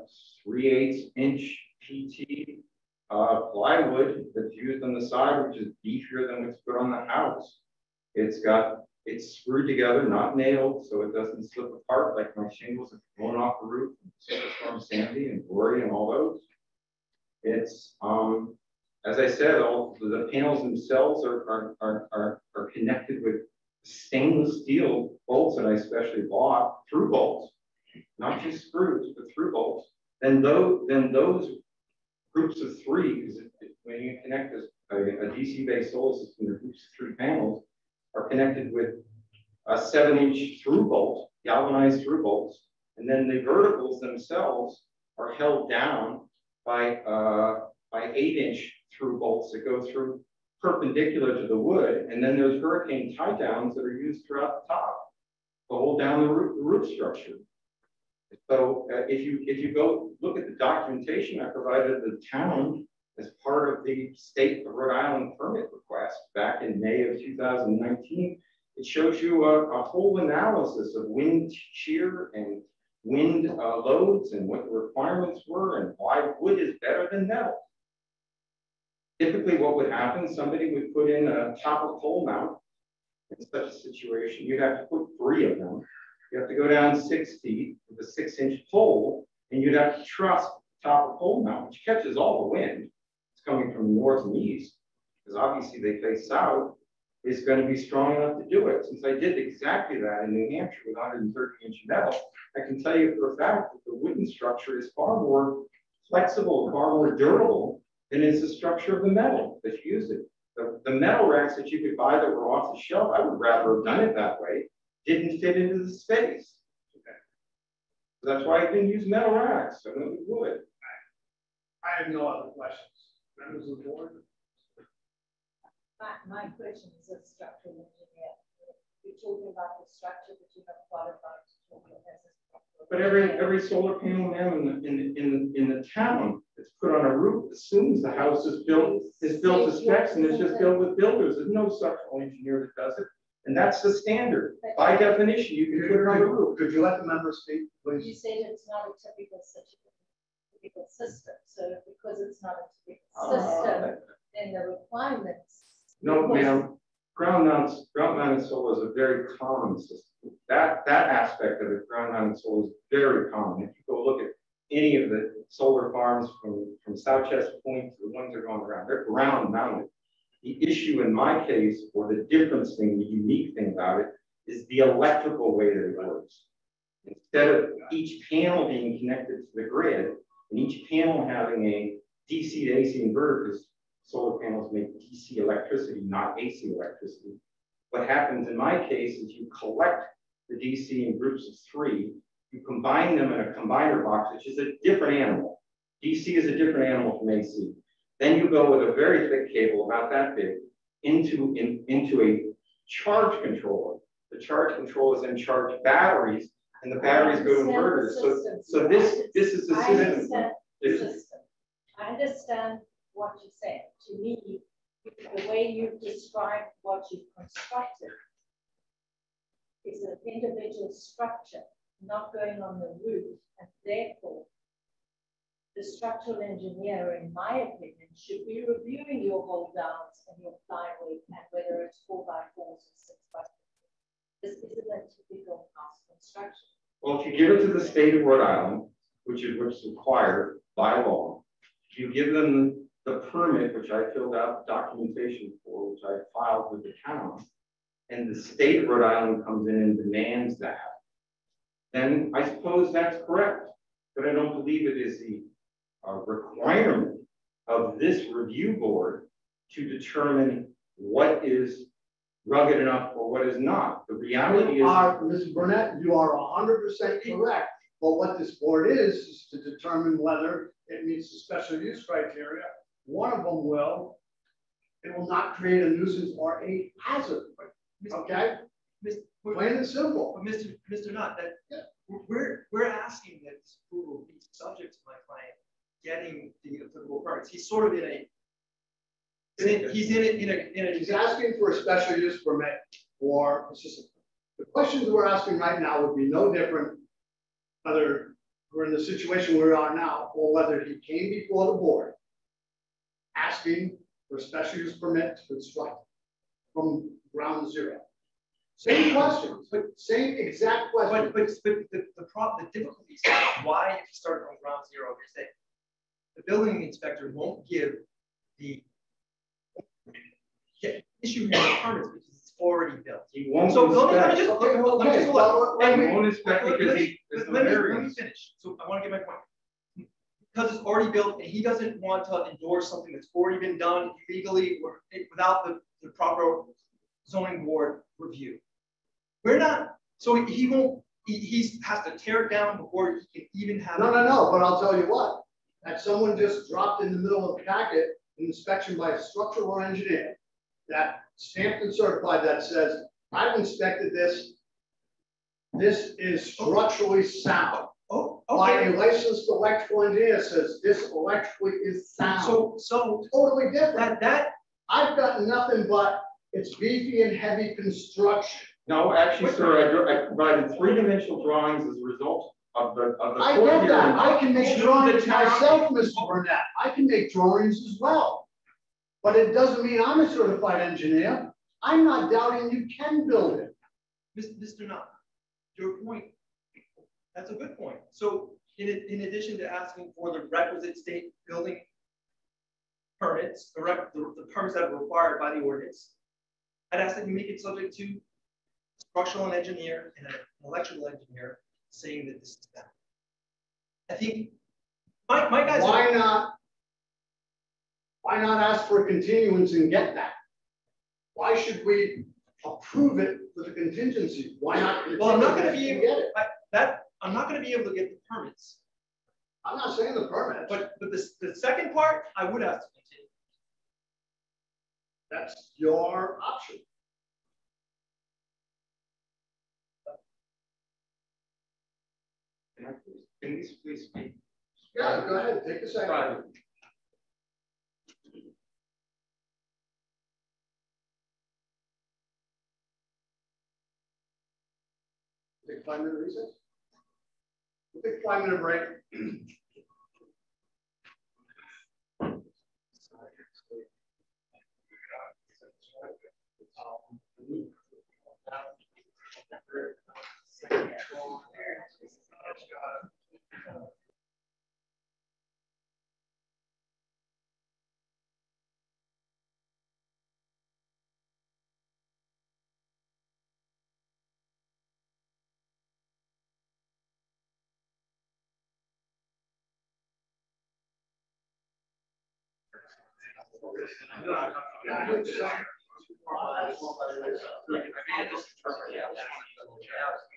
three eighths inch PT uh, plywood that's used on the side, which is beefier than what's put on the house. It's got It's screwed together, not nailed, so it doesn't slip apart like my shingles have blown off the roof, Superstorm Sandy and Gloria and all those. It's, um, as I said, all the panels themselves are, are, are, are, are connected with stainless steel bolts that I especially bought, through bolts, not just screws, but through bolts. Then those, then those groups of three, because when you connect a, a DC-based solar system, the groups of three panels are connected with a seven-inch through bolt, galvanized through bolts, and then the verticals themselves are held down by uh, by eight-inch through bolts that go through perpendicular to the wood, and then there's hurricane tie downs that are used throughout the top to hold down the roof, the roof structure. So uh, if you if you go look at the documentation I provided the town as part of the state of Rhode Island permit request back in May of 2019, it shows you a, a whole analysis of wind shear and wind uh, loads and what the requirements were and why wood is better than metal. Typically what would happen, somebody would put in a top of pole mount in such a situation, you'd have to put three of them. You have to go down six feet with a six inch pole and you'd have to truss the copper pole mount, which catches all the wind. It's coming from north and east because obviously they face south is going to be strong enough to do it. Since I did exactly that in New Hampshire with 130 inch metal, I can tell you for a fact that the wooden structure is far more flexible, far more durable than is the structure of the metal that's used it. The, the metal racks that you could buy that were off the shelf, I would rather have done it that way, didn't fit into the space. Okay. So that's why I didn't use metal racks, I went with wood. I have no other questions. Members of the board? My, my question is a structural engineer. You're talking about the structure that you have qualified to talk about as a. But every every solar panel man in the in the, in the, in the town that's put on a roof assumes the house is built is built to specs and it's just built with builders. There's no structural engineer that does it. And that's the standard. By definition, you can put it on the roof. Could you let the member speak, please? You please? said it's not a typical situation, typical system, so because it's not a typical Uh, system, then the requirements. No, ma'am. Ground mounts, ground mounted solar is a very common system. That that aspect of it, ground mounted solar is very common. If you go look at any of the solar farms from, from South Chest Point to the ones that are going around, they're ground mounted. The issue in my case, or the difference thing, the unique thing about it, is the electrical way that it works. Instead of each panel being connected to the grid, and each panel having a DC to AC inverter, because solar panels make DC electricity, not AC electricity. What happens in my case is you collect the DC in groups of three, you combine them in a combiner box, which is a different animal. DC is a different animal from AC. Then you go with a very thick cable, about that big, into, in, into a charge controller. The charge controllers then charge batteries, and the batteries go to inverters. So, so this, this is the system. This- system. I understand what you're saying. To me, the way you've described what you've constructed is an individual structure, not going on the roof, and therefore the structural engineer, in my opinion, should be reviewing your hold downs and your plywood and whether it's four by fours or six by six. This isn't a typical house construction. Well, if you give it to the state of Rhode Island, which is what's required by law, you give them the permit, which I filled out documentation for, which I filed with the town, and the state of Rhode Island comes in and demands that, then I suppose that's correct. But I don't believe it is the uh, requirement of this review board to determine what is rugged enough or what is not. The reality You is. are, Mrs. Burnett, you are hundred percent correct. But what this board is, is to determine whether it meets the special use criteria. One of them will, it will not create a nuisance or a hazard, okay? Mis- we're- Plain and simple. Mr. Mr. Knott, that, Yeah. we're, we're asking that this approval be subject to my client getting the applicable permits. He's sort of in a, in a- he's in a, in a, in He's asking for a special use permit for a. The questions we're asking right now would be no different whether we're in the situation we are now, or whether he came before the board asking for a special use permit to construct from ground zero. Same questions, but same exact But, question. but, but the, the problem, the difficulty is why if you start from ground zero, is that the building inspector won't give the issue here permits because it's already built. He won't So let me, let me just, let me, let me Okay, just, well, let He won't inspect let because me, he, let me, let me finish. So I want to get my point. Because it's already built and he doesn't want to endorse something that's already been done legally or without the, the proper zoning board review. We're not, so he- he won't, he, he's, has to tear it down before he can even have. No, no, no, but I'll tell you what, that someone just dropped in the middle of the packet, an inspection by a structural engineer that stamped and certified that says, I've inspected this. This is structurally sound. Oh, okay. By a licensed electrical engineer says this electrically is sound. So, so Totally different. that, that, I've got nothing but it's beefy and heavy construction. No, actually, sir, I I provided three-dimensional drawings as a result of the, of the. I court get that. I can make drawings myself, Mr. Burnett. I can make drawings as well. But it doesn't mean I'm a certified engineer. I'm not doubting you can build it. Mis- Mr. Knopf, your point, that's a good point. So in, in addition to asking for the requisite state building permits, the rec, the, the permits that are required by the ordinance, I'd ask that you make it subject to structural engineer and an electrical engineer saying that this is that. I think, my, my guys. Why not? Why not ask for a continuance and get that? Why should we approve it with a contingency? Why not? Well, I'm not gonna be able- and Get it. I- That, I'm not gonna be able to get the permits, I'm not saying the permit, but but, but the, the second part, I would ask to continue. that's your option. Can these please speak? Yeah, go ahead, take a second. Private. Take five minute recess? We'll take five minute break.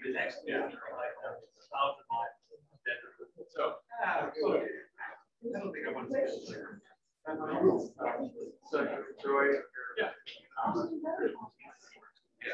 The next, yeah. I don't think I want to. So, Joy. Yeah. Yeah,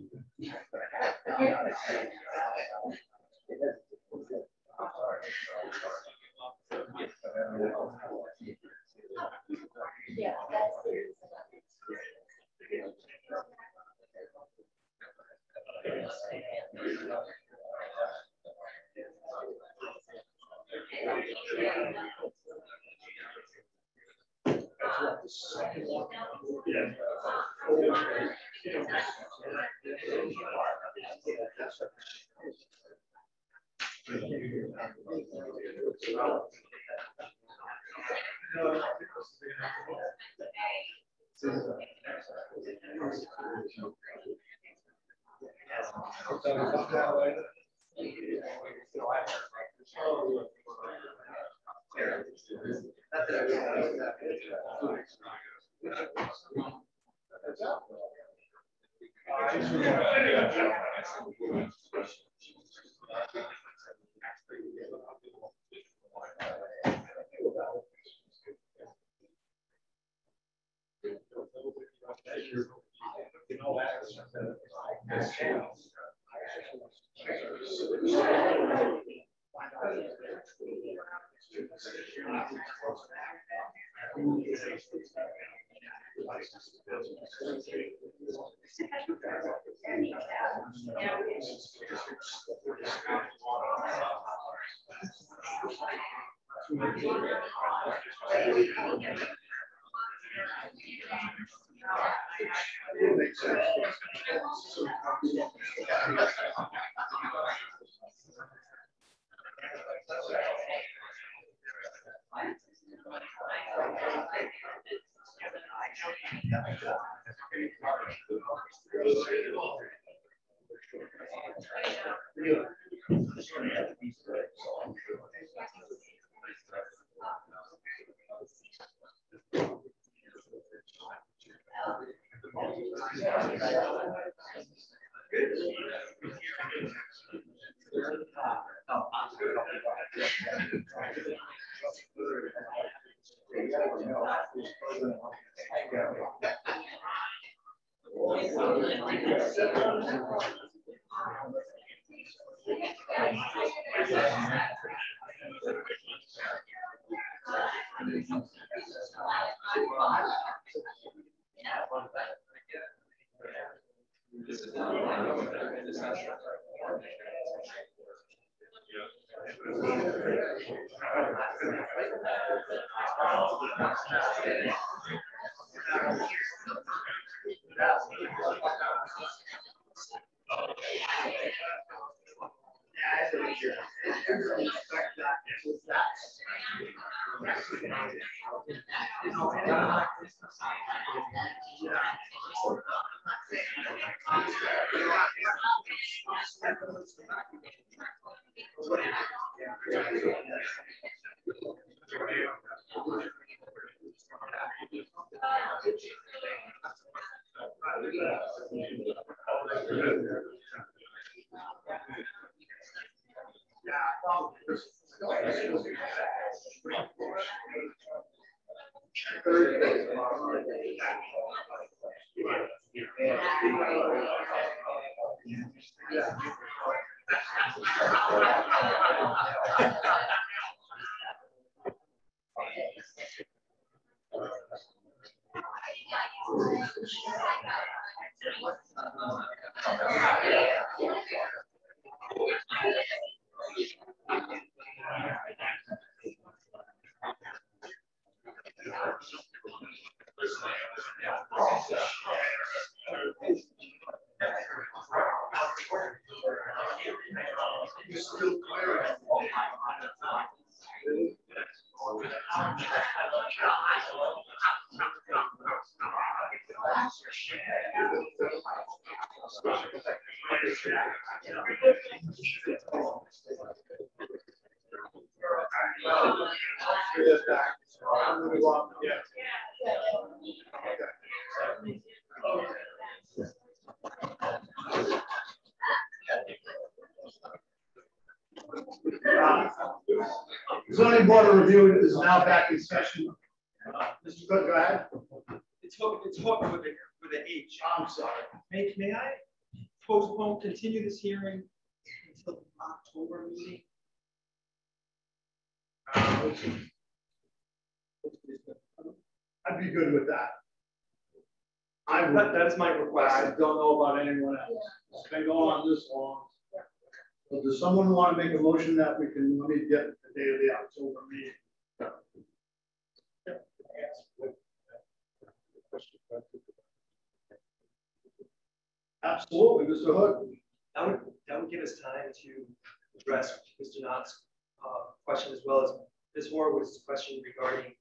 Yeah. Motion that we can, let me get the date of the October meeting? Absolutely, Mr. Hood. That would, that would give us time to address Mr. Knott's, uh, question as well as Ms. Horowitz' question regarding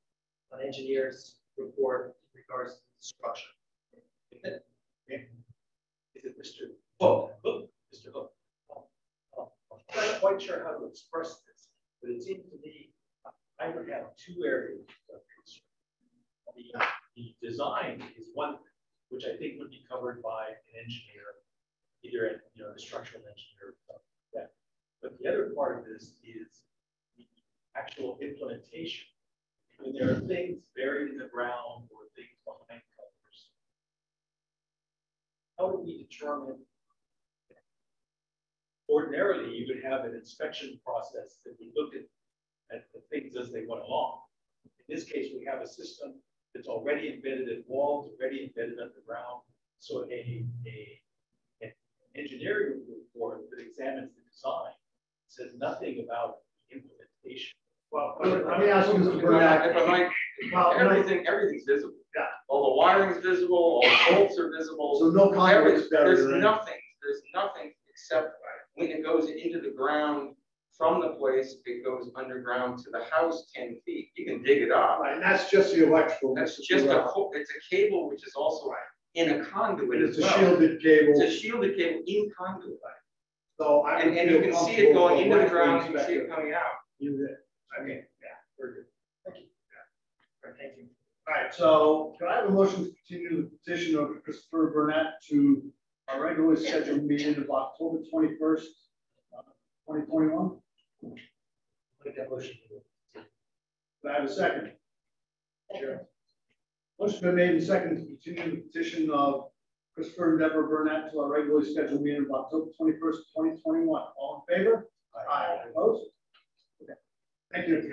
an engineer's report in regards to the structure. Is it Mr. Hook? Hook, Mr. Hook. I'm not quite sure how to express this, but it seems to me I would have two areas of concern. The, the design is one, thing, which I think would be covered by an engineer, either, a, you know, a structural engineer or something like that. But the other part of this is the actual implementation. When there are things buried in the ground or things behind covers, how do we determine? Ordinarily, you would have an inspection process that we look at, at the things as they went along. In this case, we have a system that's already embedded in walls, already embedded underground. So a, a, an engineering report that examines the design says nothing about implementation. Well, let me ask you, Mr. Burnett. If I might, Well, everything, everything's visible. Yeah. All the wiring's visible, all the bolts are visible. So no conduit's Every- buried There's or anything? nothing, there's nothing except when it goes into the ground from the place, it goes underground to the house ten feet. You can dig it up. Right, and that's just the electrical. That's just a, co- it's a cable which is also in a conduit It's a well. shielded cable, It's a shielded cable in conduit. so I. And, and you can see it going into the ground, you can see it coming out. You did. I mean, yeah, very good. Thank you. All right, Thank you. All right, so can I have a motion to continue the petition of Christopher Burnett to a regularly scheduled meeting of October twenty-first, twenty twenty-one? Make that motion. Do I have a second? Second. Motion been made and seconded to continue the petition of Christopher and Deborah Burnett to our regularly scheduled meeting of October twenty-first, twenty twenty-one. All in favor? Aye. Opposed? Okay. Thank you.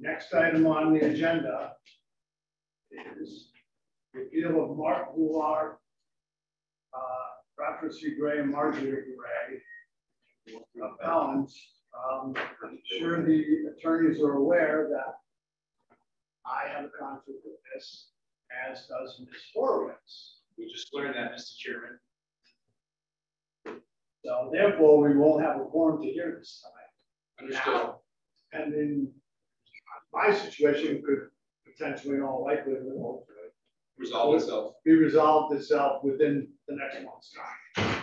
Next item on the agenda is the appeal of Mark Goulart, uh, Bradford C. Gray and Marjorie Gray, appellants. Um, I'm sure the attorneys are aware that I have a conflict with this, as does Ms. Horowitz. We just learned that, Mr. Chairman. So therefore, we won't have a quorum to hear this tonight. Understood. Now, my situation could potentially, in all likelihood, Resolve itself. be resolved itself within the next month's time,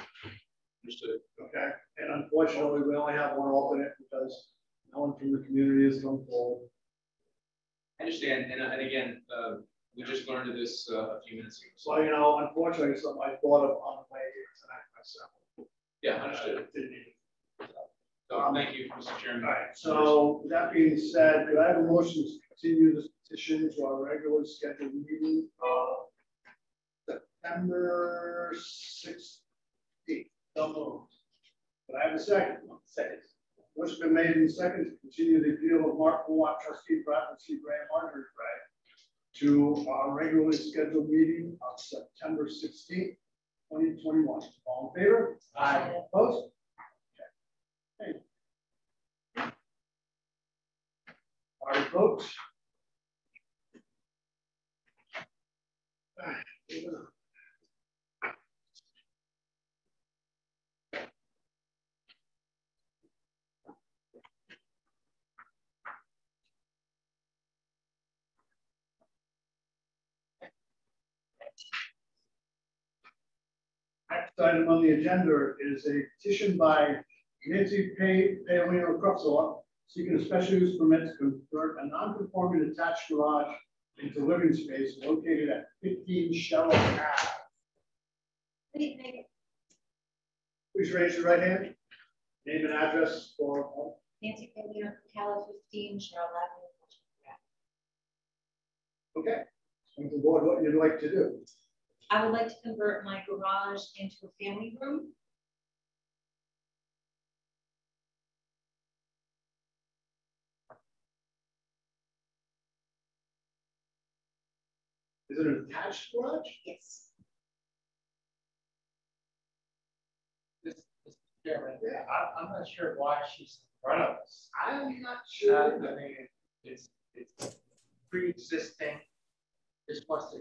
Understood. okay? And unfortunately, we only have one alternate because no one from the community has come forward. I understand, and, and again, uh, we just learned of this uh, a few minutes ago. So, you know, unfortunately, it's something I thought of on the way here tonight myself. Yeah, understood. Didn't even- So, um, thank you, Mr. Chairman. All right, so with that being said, could I have a motion to continue this petition to our regularly scheduled meeting of September sixteenth? So moved. Could I have a second? Second. Motion been made and second to continue the appeal of Mark Bullock, trustee Bradford C. Graham, Marjorie Gray to our regularly scheduled meeting of September sixteenth, twenty twenty-one. All in favor? Aye. Opposed? All right, folks. Next item on the agenda is a petition by Nancy Pay, Paolino Cruxela, seeking a special use permit to convert a non-conforming attached garage into living space located at fifteen Shallow Ave. Good evening. Please raise your right hand. Name and address for, Nancy Paleo, Cala fifteen, Cheryl Avenue. okay. To the board, what you'd like to do. I would like to convert my garage into a family room. Is it an attached garage? Yes. This, Mr. Chairman, Yeah. I, I'm not sure why she's in front of us. I'm not Uh, sure. I mean, it's, it's pre-existing. This wants to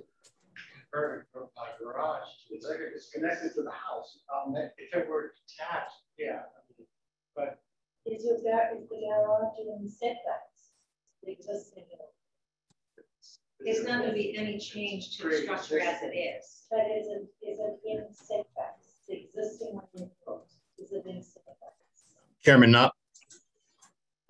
convert from my garage to It's like it's connected to the house. Um, If it were detached, yeah, I mean, but Is your, gar- is the garage in setbacks? The existing, There's not gonna be any change to the structure as it is. but is it, is it in setbacks? The existing one you put, is it in setbacks? Chairman Knopf,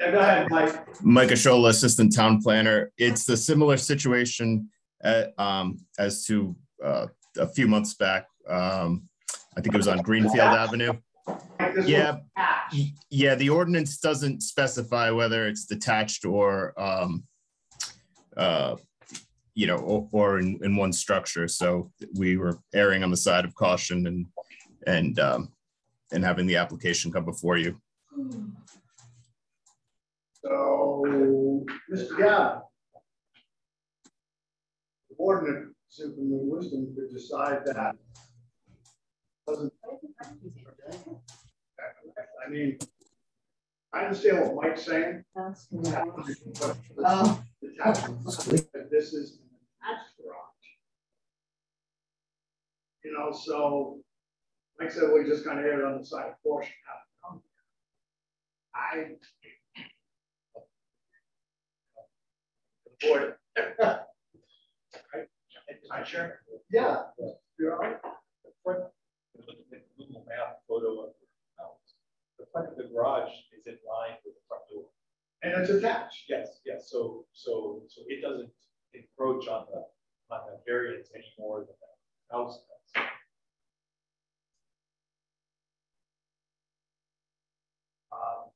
Yeah, go ahead, Mike. Mike Ashola, Assistant Town Planner. It's a similar situation uh, um, as to uh, a few months back. Um, I think it was on Greenfield Avenue. Yeah, one's attached. y- yeah, the ordinance doesn't specify whether it's detached or, um, uh, you know, or, or in, in one structure. So we were erring on the side of caution and, and, um, and having the application come before you. So, Mr. Gavin. The board in its infinite wisdom could decide that. Doesn't. I mean, I understand what Mike's saying. but Oh. detachment, but This is an attached garage. You know, so, like I said, we just kind of erred on the side of caution. how to come here. I, Board. I'm sure. yeah, you're right. The front, looking at the Google map photo of the house, the front of the garage is in line with the front door. And it's attached. Yes, yes, so, so, so it doesn't encroach on the, on the variance any more than the house does. Um,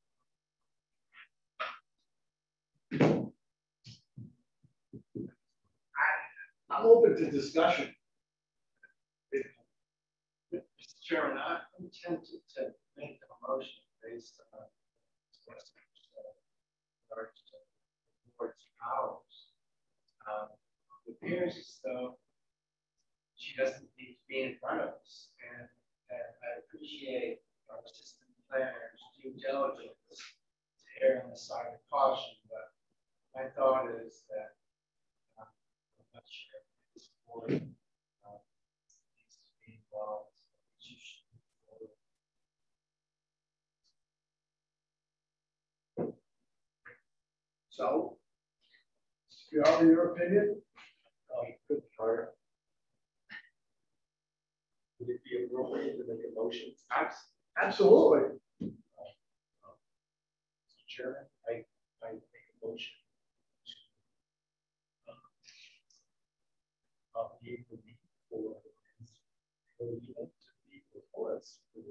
I'm open to discussion. Mr. Chairman, I- I'm tempted to make a motion based on to the board's powers. Um, appears as though she doesn't need to be in front of us, and and I appreciate our assistant planner's due diligence to err on the side of caution, but my thought is that uh, I'm not sure if this board uh, needs to be involved. So, have your opinion? Could, Would it be appropriate to make a motion? Abs- Absolutely. Mr. Chairman, I, I make a motion. to, uh, Of the need for. For to be us for.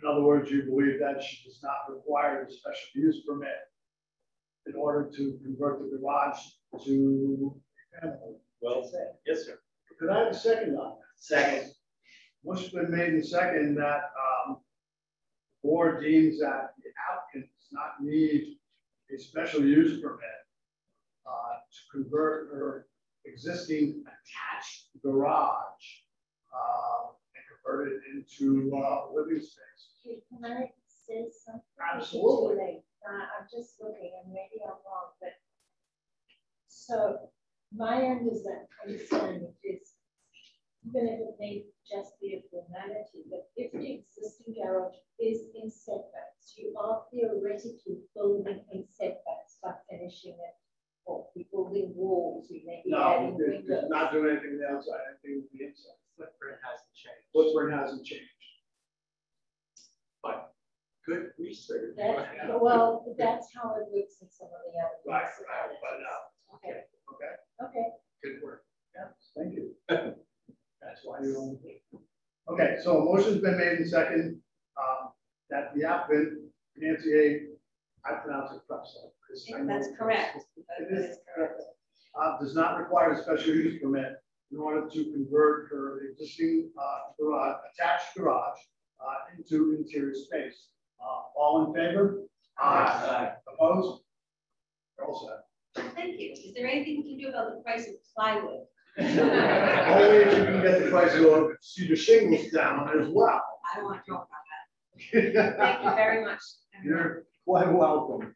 In other words, you believe that she does not require a special use permit in order to convert the garage to. Well said. Yes, sir. Could I have a second on that? Second. Motion's been made and second that, um, board deems that the applicant does not need a special use permit uh, to convert her existing attached garage, uh, and convert it into, uh, living space. Can I say something? Absolutely. Uh, I'm just looking, and maybe I'm wrong, but. So my end is that concern, is even if it may just be a formality, but if the existing garage is in setbacks, you are theoretically building in setbacks by finishing it or building walls, you may be no, not doing anything else. the outside, anything on the inside. Footprint hasn't changed. Footprint hasn't changed. But good research. That, well, that's how it looks in some of the other. Right, right, but uh, Okay, Okay, okay. good work. Yeah, thank you. That's why you don't. Okay, so a motion's been made and second, um, that the applicant, Nancy A, I pronounce it Prepsa. That's correct. It That is is correct. uh, does not require a special use permit in order to convert her existing, uh, garage, attached garage, uh, into interior space. Uh, all in favor? Aye. Opposed? All set. Thank you. Is there anything we can do about the price of plywood? Only if you can get the price of cedar shingles down as well. I don't want to talk about that. Thank you very much. You're quite welcome.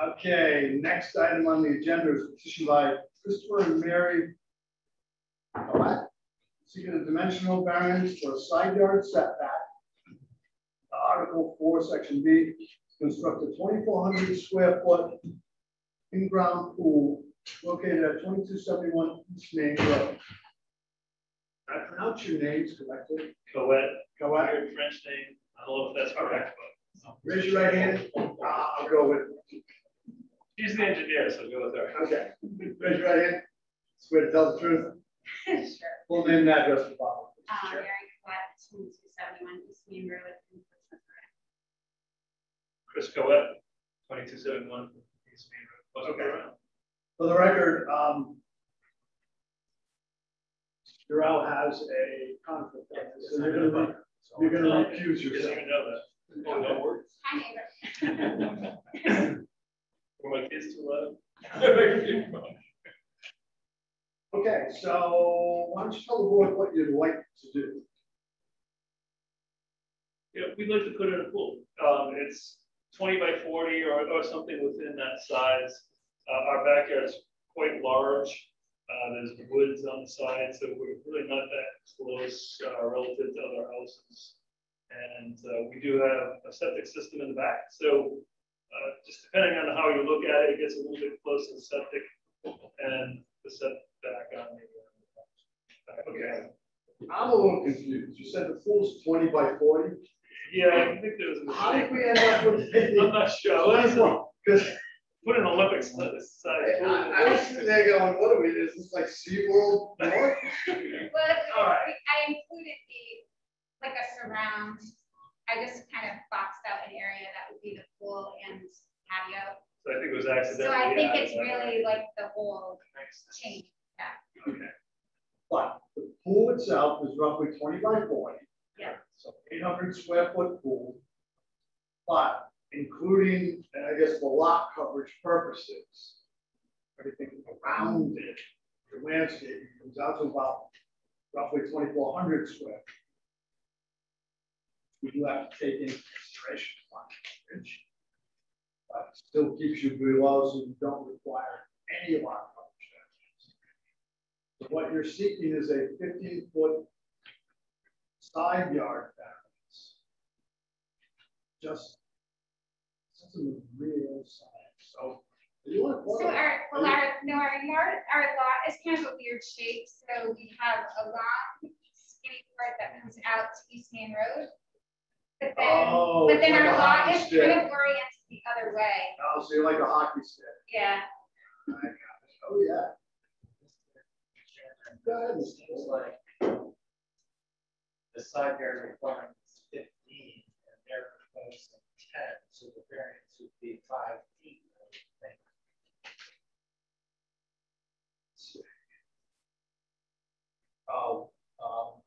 Okay, next item on the agenda is petition by Christopher and Mary. Seeking a dimensional variance for a side yard setback. Article four, section B, construct a twenty-four hundred square foot in-ground pool located at twenty-two seventy-one East Main Road. Did I pronounce your names correctly? Coed, Go ahead. your French name, I don't know if that's correct, but Raise your right hand. Uh, I'll go with, she's the engineer, so I'll go with her. okay. Raise your right hand. Swear to tell the truth. Sure. Full name and address for Bob. Uh, Mary Collette, two seventy-one East Main Road. In Portsmouth, Chris Coed, twenty-two seven one, East Main Road. Okay. For the record, um, Darrell has a conflict. So you're gonna, re- you're gonna recuse He doesn't yourself. even know that. Oh, no worries. Hi, neighbor. Were my kids too loud? Okay, so why don't you tell the board what you'd like to do? Yeah, we'd like to put in a pool. Um, it's twenty by forty or, or something within that size. Uh, our backyard is quite large. Uh, there's woods on the side, so we're really not that close, uh, relative to other houses. And, uh, we do have a septic system in the back, so, uh, just depending on how you look at it, it gets a little bit close to the septic and the setback on the. uh, Okay. I'm a little confused. You said the pool's twenty by forty? Yeah, I think there was a How did mistake. we end up with? I'm not sure. What is it? Because Put an Olympics size. I, I was sitting there going, what are we, is this like SeaWorld North? Well, All right. I included the, like a surround, I just kind of boxed out an area that would be the pool and patio. So I think it was accidental. So. I think it's really like the whole change, yeah. Okay. But the pool itself is roughly twenty by forty. Yeah. So eight hundred square foot pool. But including, and I guess for lot coverage purposes, everything around it, the landscape comes out to about roughly twenty-four hundred square. We do have to take into consideration lot coverage. But still keeps you below, so you don't require any lot coverage. So what you're seeking is a fifteen foot side yard variance. Just, in the side, so. You want to. So our, well, our, no, our yard, our lot is kind of a weird shape, so we have a long skinny part that comes out to East Main Road. But then, Oh, but then like our lot is stick. kind of oriented the other way, Oh, so you're like a hockey stick. yeah. Oh, yeah. Go ahead, Mr. Like the side yard requirement is fifteen, and they're proposing ten, so the variance would be five feet. I would think. Oh, um,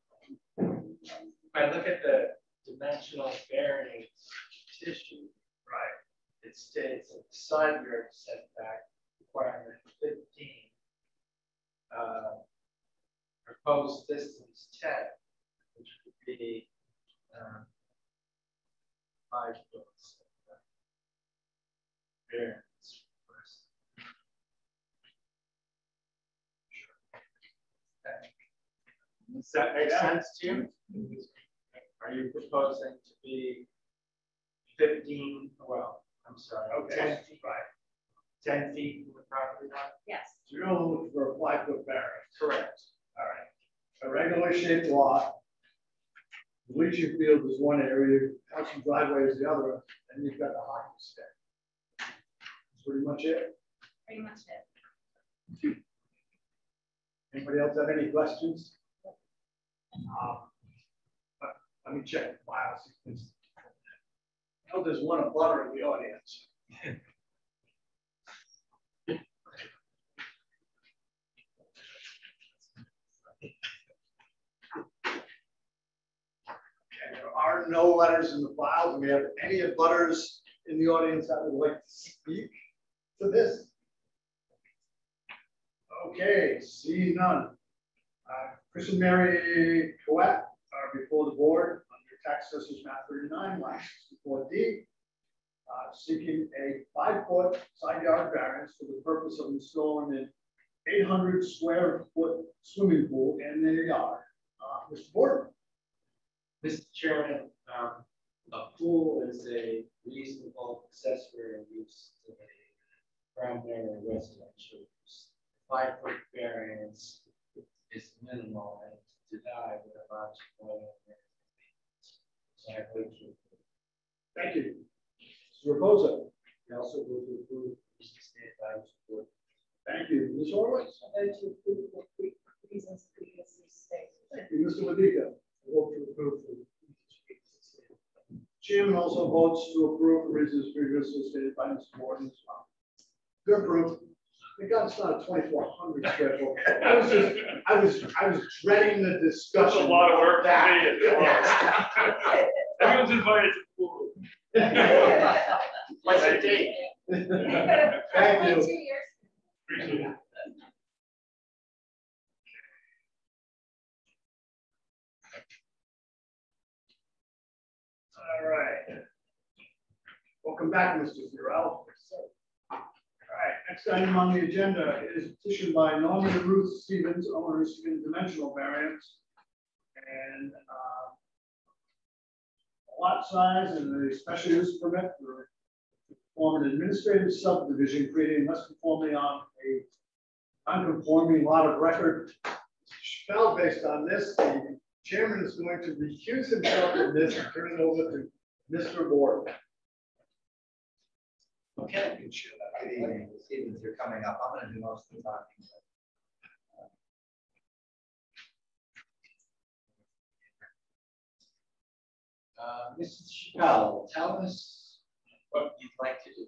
If I look at the dimensional variance petition, right. it states that the side yard setback requirement fifteen. uh, Proposed distance ten, which would be, um, five foot. setback. Variance. first. Does that make sense to you? Are you proposing to be fifteen, well, I'm sorry, Okay, ten feet, right. ten feet from the property line? Yes. So you're only looking for a five foot variance. Correct. All right. a regular shaped lot. The leaching field is one area, house and driveway is the other, and you've got the hockey stick. That's pretty much it. Pretty much it. Anybody else have any questions? Um, Let me check the files. I know there's one abutter in the audience. Okay, there are no letters in the files. Do we have any butters in the audience that would like to speak to this? Okay, see none. Uh, Chris and Mary Coet are before the board under tax assessors map thirty-nine, line sixty-four D. Uh, seeking a five-foot side yard variance for the purpose of installing an eight hundred square foot swimming pool in their yard. Uh, Mr. Borden? Mr. Chairman, um, a pool is a reasonable accessory use to a primary residential use. Five foot variance is minimal and to die with a large boiler. So I would to Thank you. Mr. Reposa? We also go to approve Mr. State House Board. Thank you. Ms. Horowitz? I vote to approve for reasons previously stated. Thank you. Mr. Ladika? Vote to approve. Chairman also votes to approve the reasons previously stated by Mr. Morgan as well. Good approve. Thank God it's not a twenty-four hundred schedule. I was just, I was, I was dreading the discussion. That's discussion. a lot of work for That. me. Everyone's invited to the pool. Like a date. Thank you. Appreciate it. All right. Welcome back, Mr. Burrell. All right, next item on the agenda is petition by Norman and Ruth Stevens, owners seeking dimensional variance. And uh, lot size and the special use permit for form an administrative subdivision creating less conformity on a non-conforming lot of record. Spell based on this, the chairman is going to recuse himself from this and turn it over to Mr. Board. Okay. Good evening, evening you're coming up, I'm gonna do most of the talking. Uh, Mrs. Chappelle, tell us what you'd like to do.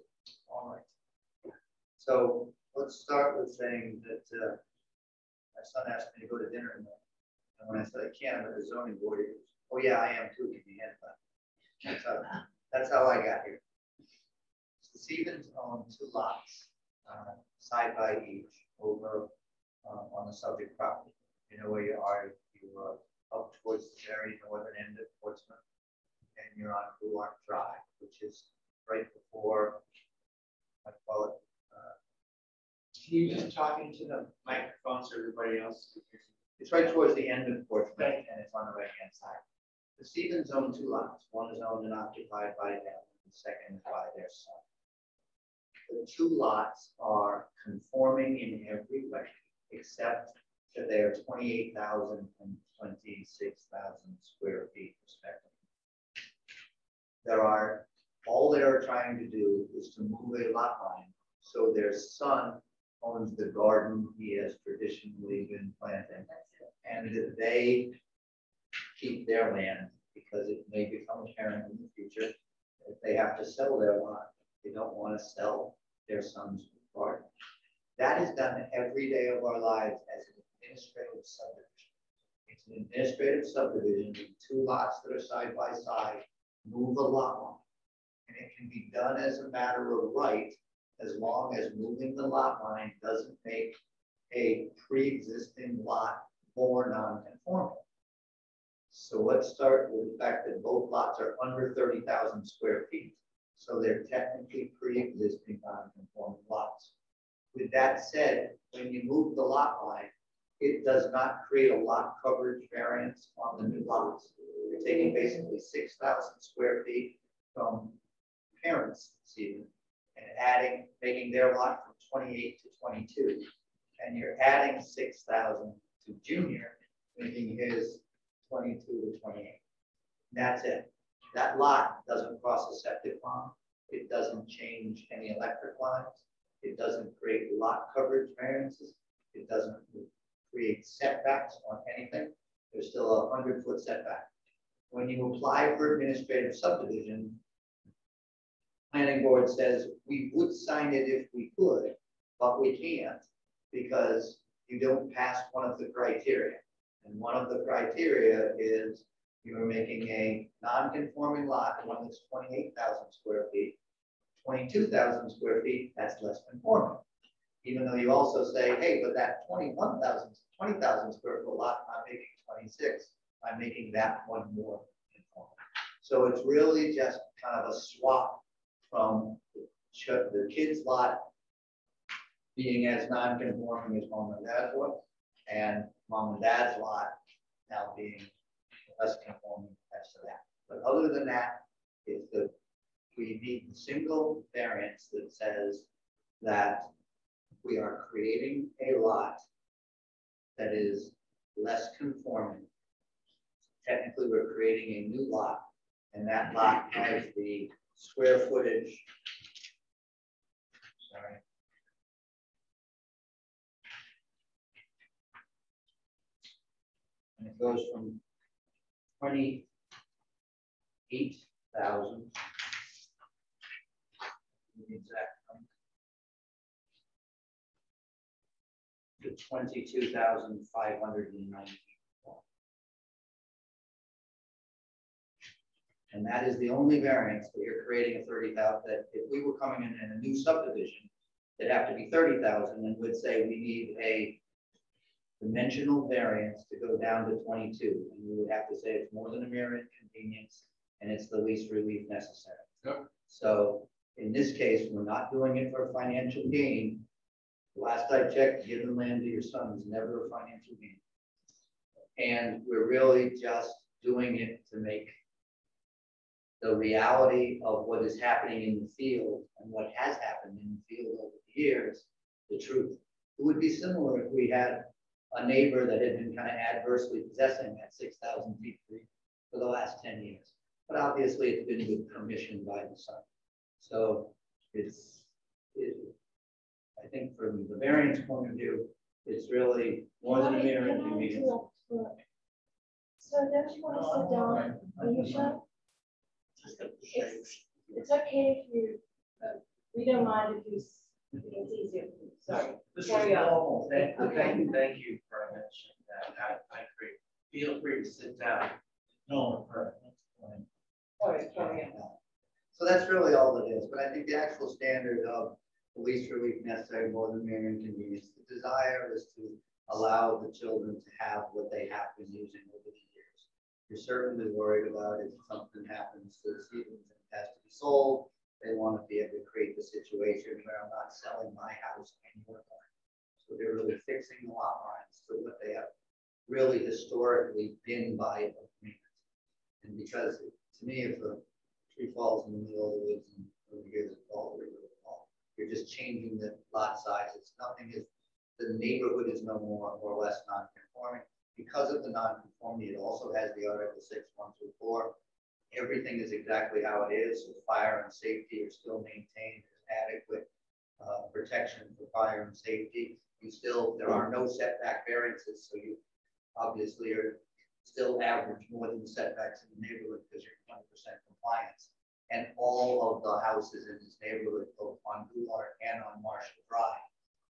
All right. So let's start with saying that, uh, my son asked me to go to dinner tonight. And when I said I can't, I'm at the zoning board, he goes, oh yeah, I am too, give me a hand. That's how, that's how I got here. The Stevens own two lots, uh, side by each, over, uh, on the subject property. You know where you are, you are up towards the very northern end of Portsmouth. And you're on Bluark Drive, which is right before, I call it, uh. Can you just talk into the microphone so everybody else can hear? It's right towards the end of Portsmouth, and it's on the right-hand side. The Stevens own two lots, one is owned and occupied by them, and the second is by their son. The two lots are conforming in every way, except that they are twenty-eight thousand and twenty-six thousand square feet respectively. There are, all they're trying to do is to move a lot line, so their son owns the garden he has traditionally been planting. And that they keep their land, because it may become apparent in the future, if they have to sell their lot, they don't want to sell their son's garden. That is done every day of our lives as an administrative subdivision. It's an administrative subdivision, with two lots that are side by side, move a lot line. And it can be done as a matter of right, as long as moving the lot line doesn't make a pre-existing lot more non-conforming. So let's start with the fact that both lots are under thirty thousand square feet. So they're technically pre-existing non-conforming lots. With that said, when you move the lot line, it does not create a lot coverage variance on the new lots. You're taking basically six thousand square feet from parents, Stephen, and adding, making their lot from twenty-eight to twenty-two. And you're adding six thousand to junior, making his twenty-two to twenty-eight. That's it. That lot doesn't cross a septic pond. It doesn't change any electric lines. It doesn't create lot coverage variances. It doesn't create setbacks on anything. There's still a hundred foot setback. When you apply for administrative subdivision, planning board says, we would sign it if we could, but we can't because you don't pass one of the criteria. And one of the criteria is you're making a non-conforming lot, one that's twenty-eight thousand square feet, twenty-two thousand square feet, that's less conforming. Even though you also say, hey, but that 21,000, 20,000 square foot lot, I'm making twenty-six, I'm making that one more conforming. So it's really just kind of a swap from the kid's lot being as non-conforming as mom and dad's was, and mom and dad's lot now being less conforming. But other than that, it's the, we need a single variance that says that we are creating a lot that is less conforming. Technically, we're creating a new lot, and that lot has the square footage. Sorry. And it goes from twenty-eight thousand. To twenty-two thousand five hundred and ninety. And that is the only variance that you're creating a thirty thousand, that if we were coming in in a new subdivision, it'd have to be thirty thousand and would say we need a dimensional variance to go down to twenty-two, and we would have to say it's more than a mere inconvenience, and it's the least relief necessary. Yep. So in this case, we're not doing it for financial gain. Last I checked, giving land to your son is never a financial gain. And we're really just doing it to make the reality of what is happening in the field and what has happened in the field over the years, the truth. It would be similar if we had a neighbor that had been kind of adversely possessing that six thousand feet for for the last ten years. But obviously, it's been with permission by the son. So it's, it, I think from the variance point of view, it's really more than a mere inconvenience. So don't you want to sit down? Are you sure? It's, it's okay if you, uh, we don't mind if you, it's easier. for you. Sorry. This Carry normal. Thank, Okay. thank you, thank you for mentioning that. I, I agree. Feel free to sit down. No. Oh, Carry. So that's really all it is, but I think the actual standard of the least relief necessary more than mere inconvenience, the desire is to allow the children to have what they have been using over the years. You're certainly worried about if something happens to the Stevens and it has to be sold, they want to be able to create the situation where I'm not selling my house anymore. So they're really fixing the lot lines to what they have really historically been by agreement. And because to me, if a tree falls in the middle of the woods and over here will fall. You're just changing the lot size. It's nothing is, the neighborhood is no more or less non-conforming. Because of the non-conformity, it also has the article six, one through four. Everything is exactly how it is. So fire and safety are still maintained. There's adequate uh, protection for fire and safety. You still, there are no setback variances, so you obviously are still average more than the setbacks in the neighborhood because you're twenty percent compliance. And all of the houses in this neighborhood, both on Goulart and on Marshall Drive,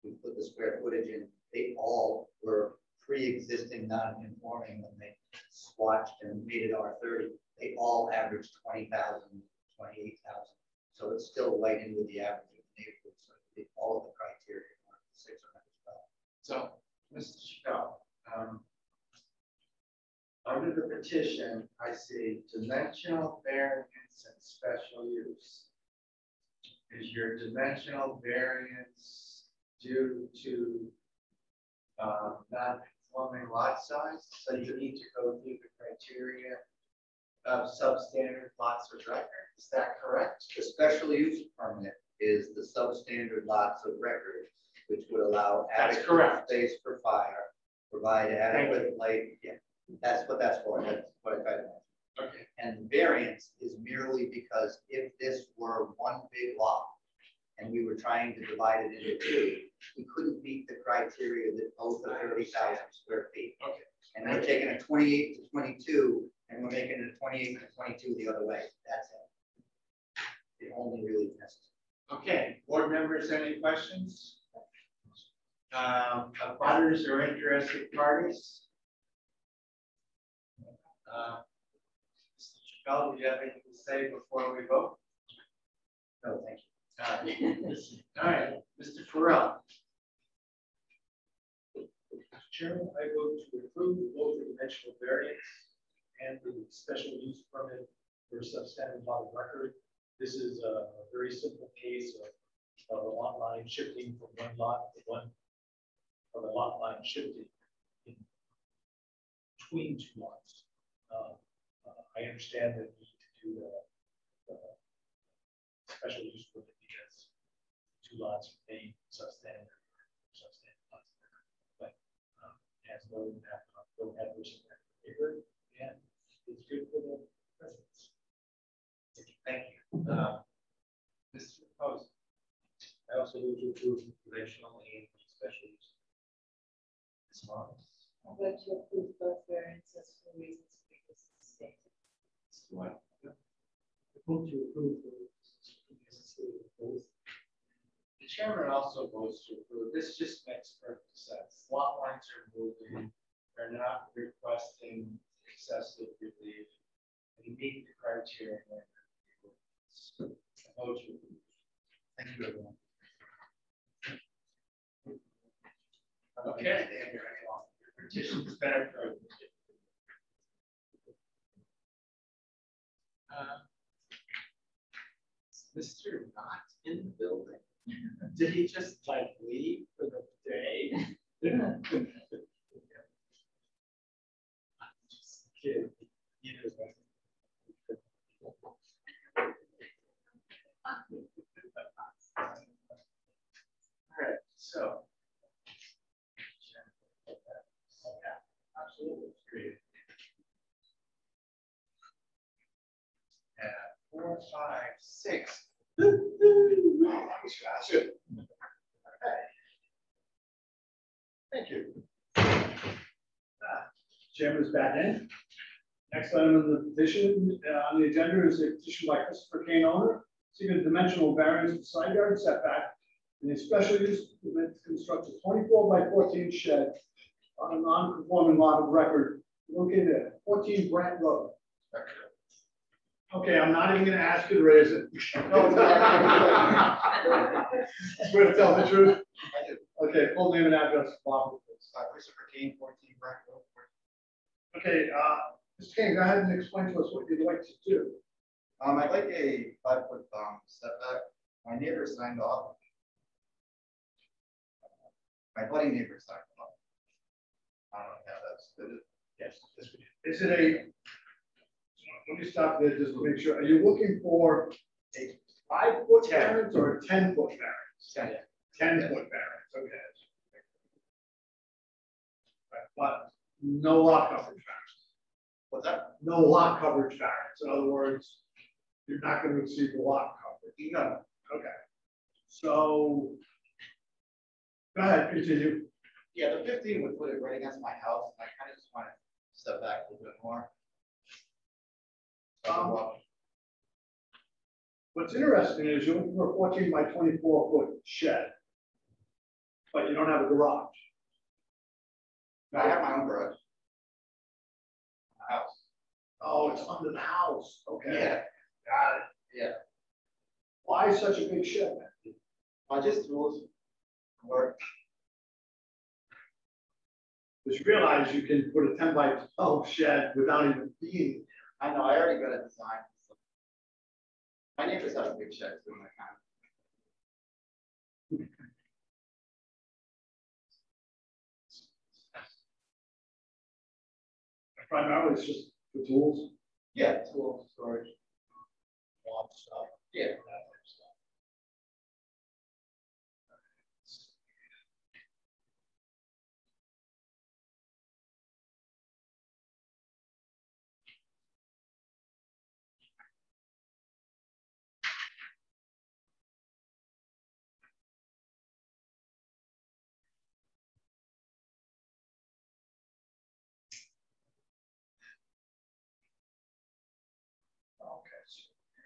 we put the square footage in, they all were pre-existing non-conforming when they swatched and made it R thirty. They all averaged 20,000, 28,000. So it's still right in with the average of the neighborhood. So all of the criteria are six or as well. So, Mr. Chappelle, um, under the petition, I see dimensional variance and special use. Is your dimensional variance due to uh, non-conforming lot size? So you need to go through the criteria of substandard lots of record? Is that correct? The special use permit is the substandard lots of record, which would allow That's adequate correct. space for fire provide adequate light, yeah, that's what that's for, that's what I tried to. Okay. And variance is merely because if this were one big lot and we were trying to divide it into two, we couldn't meet the criteria that both are thirty thousand square feet. Okay. And we're taking a twenty-eight to twenty-two, and we're making it a twenty-eight to twenty-two the other way, that's it. It only really necessary. Okay, board members, any questions? Um, abutters or interested parties? Uh, Mr. Chappelle, do you have anything to say before we vote? No, thank you. All right, All right, Mr. Farrell. Chairman, I vote to approve both the dimensional variance and the special use permit for substandard lot record. This is a very simple case of, of a lot line shifting from one lot to one, of a lot line shifting in between two lots. Uh, uh, I understand the need to do the, the special use permit because two lots remain substandard, substandard lots. But um, has no impact on, no adverse impact on the neighbor, and it's good for the residents. Thank you. Uh, Mr. Post. I also move to approve conventional and special use. Ms. Morris. I'm going to approve both variances for reasons previously stated. I vote to approve the chairman also votes to approve. This just makes perfect sense. Lot lines are moving. Mm-hmm. They're not requesting excessive relief. They meet the criteria. I vote to approve. Thank you, everyone. Okay. Your Petition has been approved. Uh, Mr. not in the building? Did he just like leave for the day? I'm just kidding. He is, All right, so. Yeah, Absolutely, great. Yeah, four, five, six. Oh, that was fast. Okay. Thank you. Chairman's back in. Next item of the petition uh, on the agenda is a petition by Christopher Kane owner, seeking a dimensional variance of side yard setback in a special use permit to construct a twenty-four by fourteen shed on a non-conforming lot of record located at fourteen Brant Road. Okay, I'm not even gonna ask you to raise it. Swear to tell the truth? Okay, full name and address, Bob. Uh, Christopher Kane, fourteen Brent Road. Okay, uh, Mr. King, go ahead and explain to us what you'd like to do. Um, I'd like a five foot, um, setback. My neighbor signed off. My buddy neighbor signed off. I don't know how that's, did it? Yes, this would Is it a, let me stop there just to make sure, are you looking for a five foot Ten. variance or a ten foot variance? Ten. Ten foot variance, okay. Right, But no lot coverage variance, What's that? no lot coverage variance, in other words, you're not gonna exceed the lot coverage. No. Okay, so. Go ahead, continue. Yeah, the fifteen would put it right against my house, and I kind of just want to step back a little bit more. Um, What's interesting is you're looking for a fourteen by twenty-four foot shed. But you don't have a garage. I have my own garage. House. Oh, it's under the house, okay. Yeah, Got it. yeah. Why such a big shed? I just rules work. Because you realize you can put a ten by twelve shed without even being. I know, I already got a design. My neighbors have a big shed too, and I kind of. Primarily, it's just the tools. Yeah, tools, storage. Lot stuff. Yeah.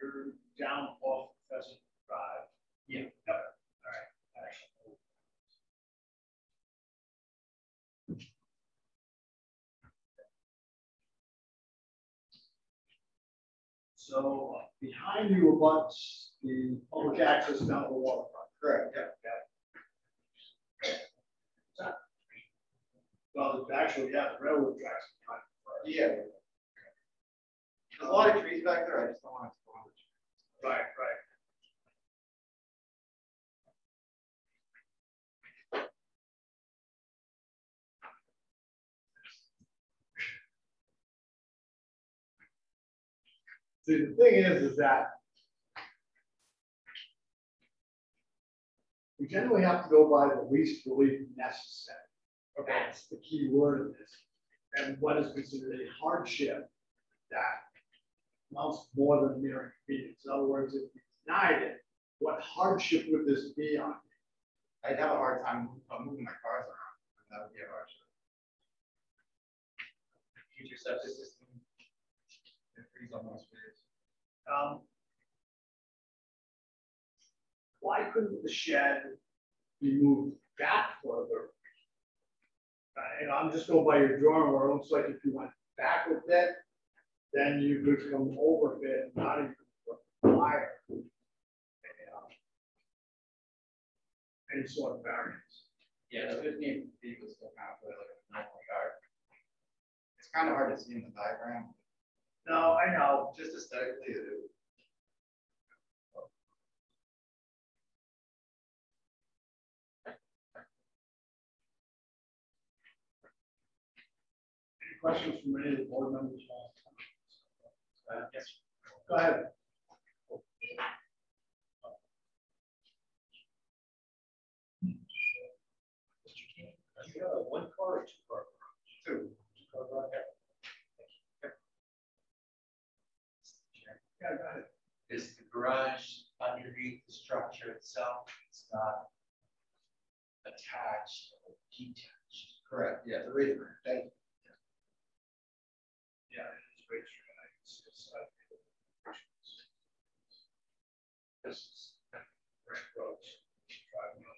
You're down off Pheasant Drive. Yeah. Yep. All right. So uh, behind you abuts the public access down the waterfront. Correct, yeah. yeah. Well, actually, yeah, the railroad tracks. behind. Yeah. There's a lot of trees back there, I just don't want to go on the trees. Right, right. See, the thing is, is that we generally have to go by the least relief necessary. Okay. That's the key word of this. And what is considered a hardship that amounts more than mere inconvenience. In other words, if you denied it, what hardship would this be on? Me? I'd have a hard time moving my cars around, that would be a hardship. Future septic system. It frees up more space. Um, why couldn't the shed be moved back further? Uh, and I'm just going by your drawing where it looks like if you went back a bit, then you could come over a not even require uh, any sort of variance. Yeah, the fifteen feet was still kind of like a normal yard. It's kind of hard to see in the diagram. No, I know. Just aesthetically, it Any questions from any of the board members? Uh, yes. Go ahead. Mr. You got a one car or two car? Two. Two car garage? Yeah, go ahead. Is the garage underneath the structure itself? It's not attached or detached? Correct, yeah, the raised roof, thank you. Yeah, it's great. It's- it's, uh, This is Frank Rhodes. driving on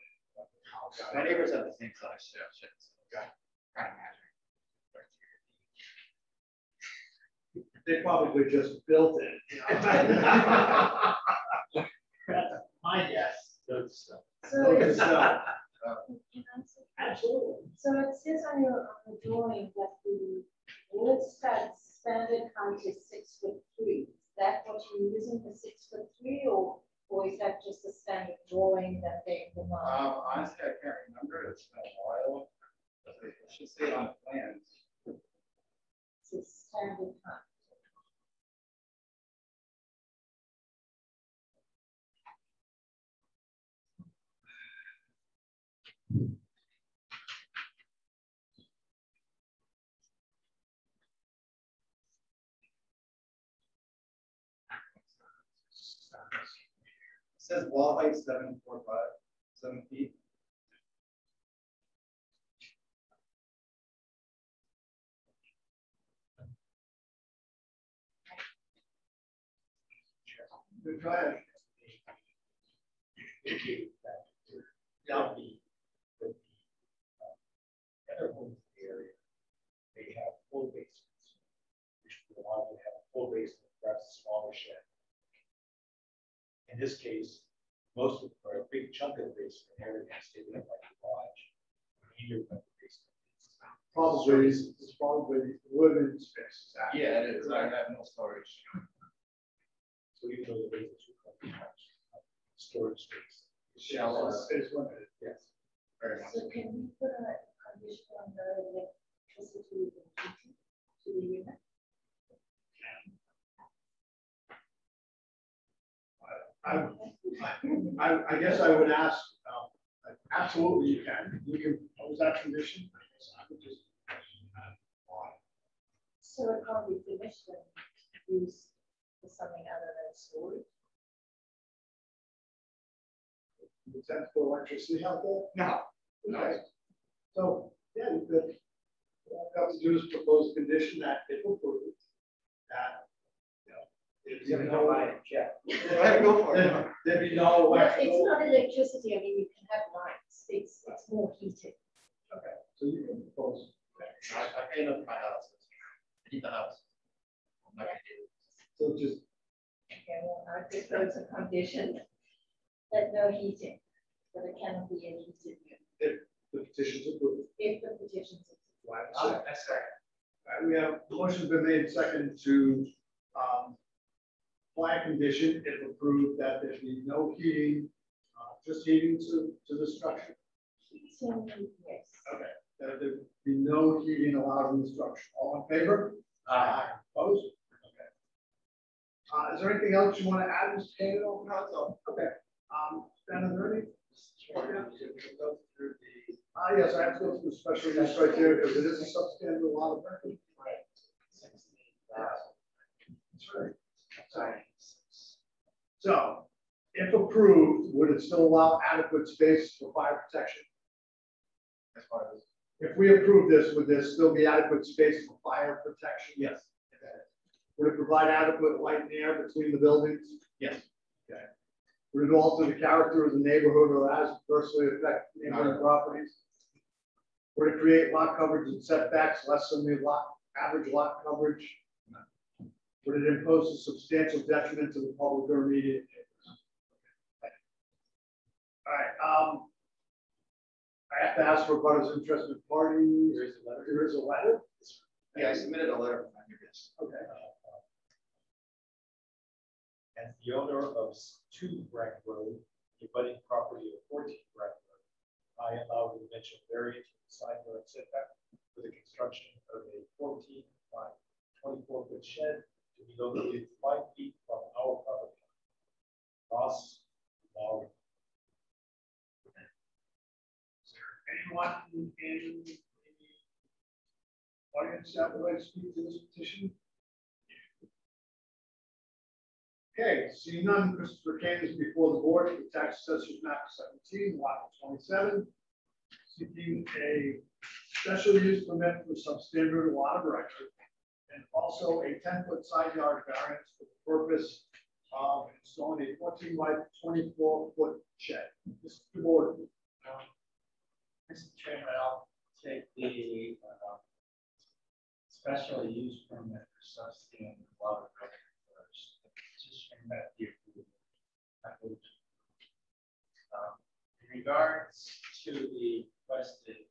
the house. My neighbors have the same size shed, sheds. Kind of matching. They probably just built it. you know. That's my guess. Good stuff. So Look at it's, that. Absolutely. So it says on your, on the drawing that the Woodstock standard height is six foot three. Is that what you're using, the six foot three, or, or is that just a standard drawing that they provide? Um, honestly, I can't remember, it's been a while. It should say on plans. It's a standard height. It says wall height seven four five, seven feet. Go ahead. Yeah. Other homes in the area, they have full basements, which would allow them to have a full basement, perhaps a smaller shed. In this case, most of, or a big chunk of the basement area is taken up by the garage. Either of the basement. Probably, it's probably living space. is Yeah, it is, I have no storage. So even though the basements are detached, storage space. Shallow. It's it's limited. Yes. Very much. So can we put a condition on the electricity to the unit? I, I, I guess I would ask, um, absolutely you can, you can pose that condition. I guess I would just question that. Why? So it can't be finished and used for something other than storage? Is that for electricity out there? No, Okay. So, yeah, you could, all you have to do is propose a condition that if approved, that, you know, if You're gonna go buy it, yeah. Go for it. There- There'd be no No, it's not electricity, I mean, you can have lights, it's, it's more heating. Okay, so you can propose. I, I pay enough for my house. I need the house. I'm not gonna do. So just, Okay, well, I propose a condition that no heating, that it cannot be a heated unit, the petition's approved. if the petitions. Do I have a I'll- second? That's correct. All right, we have, the motion's been made second to, um, apply a condition if approved that there be no heating, uh, just heating to, to the structure. Heating, yes. Okay, that there be no heating allowed in the structure. All in favor? Aye. Opposed? Okay. Uh, is there anything else you want to add, Mr. Cato? No, it's all. Okay. Um, Ben, is there any? Chairman, to go through the Ah, yes, I have to go through the special use criteria because it is a substandard lot of record. That's right. Sorry. So, if approved, would it still allow adequate space for fire protection? As far as. If we approve this, would there still be adequate space for fire protection? Yes. Okay. Would it provide adequate light and air between the buildings? Yes. Okay. Would it alter the character of the neighborhood or adversely affect neighboring properties? Would it create lot coverage and setbacks less than the lot, average lot coverage? Would it impose a substantial detriment to the public or immediate neighbors? All right, um, I have to ask for abutters interested parties. There is a letter. There is a letter? Yeah, I submitted a letter from your business. Okay. As the owner of two Breck Road, the budding property of fourteen Breck Road, I allow the dimensional variance for the side yard setback for the construction of a fourteen by twenty-four foot shed to be located five feet from our property. line. Ross, Lowry. Anyone in the audience that would like to speak to this petition? Okay, seeing none, Christopher Kane is before the board for tax assessors map seventeen, lot twenty-seven. Seeking a special use permit for substandard lot of record. And also a ten-foot side yard variance for the purpose of installing a fourteen by twenty-four foot shed. Mr. Board. Mr. Chairman, I'll take the, uh, special use permit for substandard water record first. Petition that the moved. Um, In regards to the requested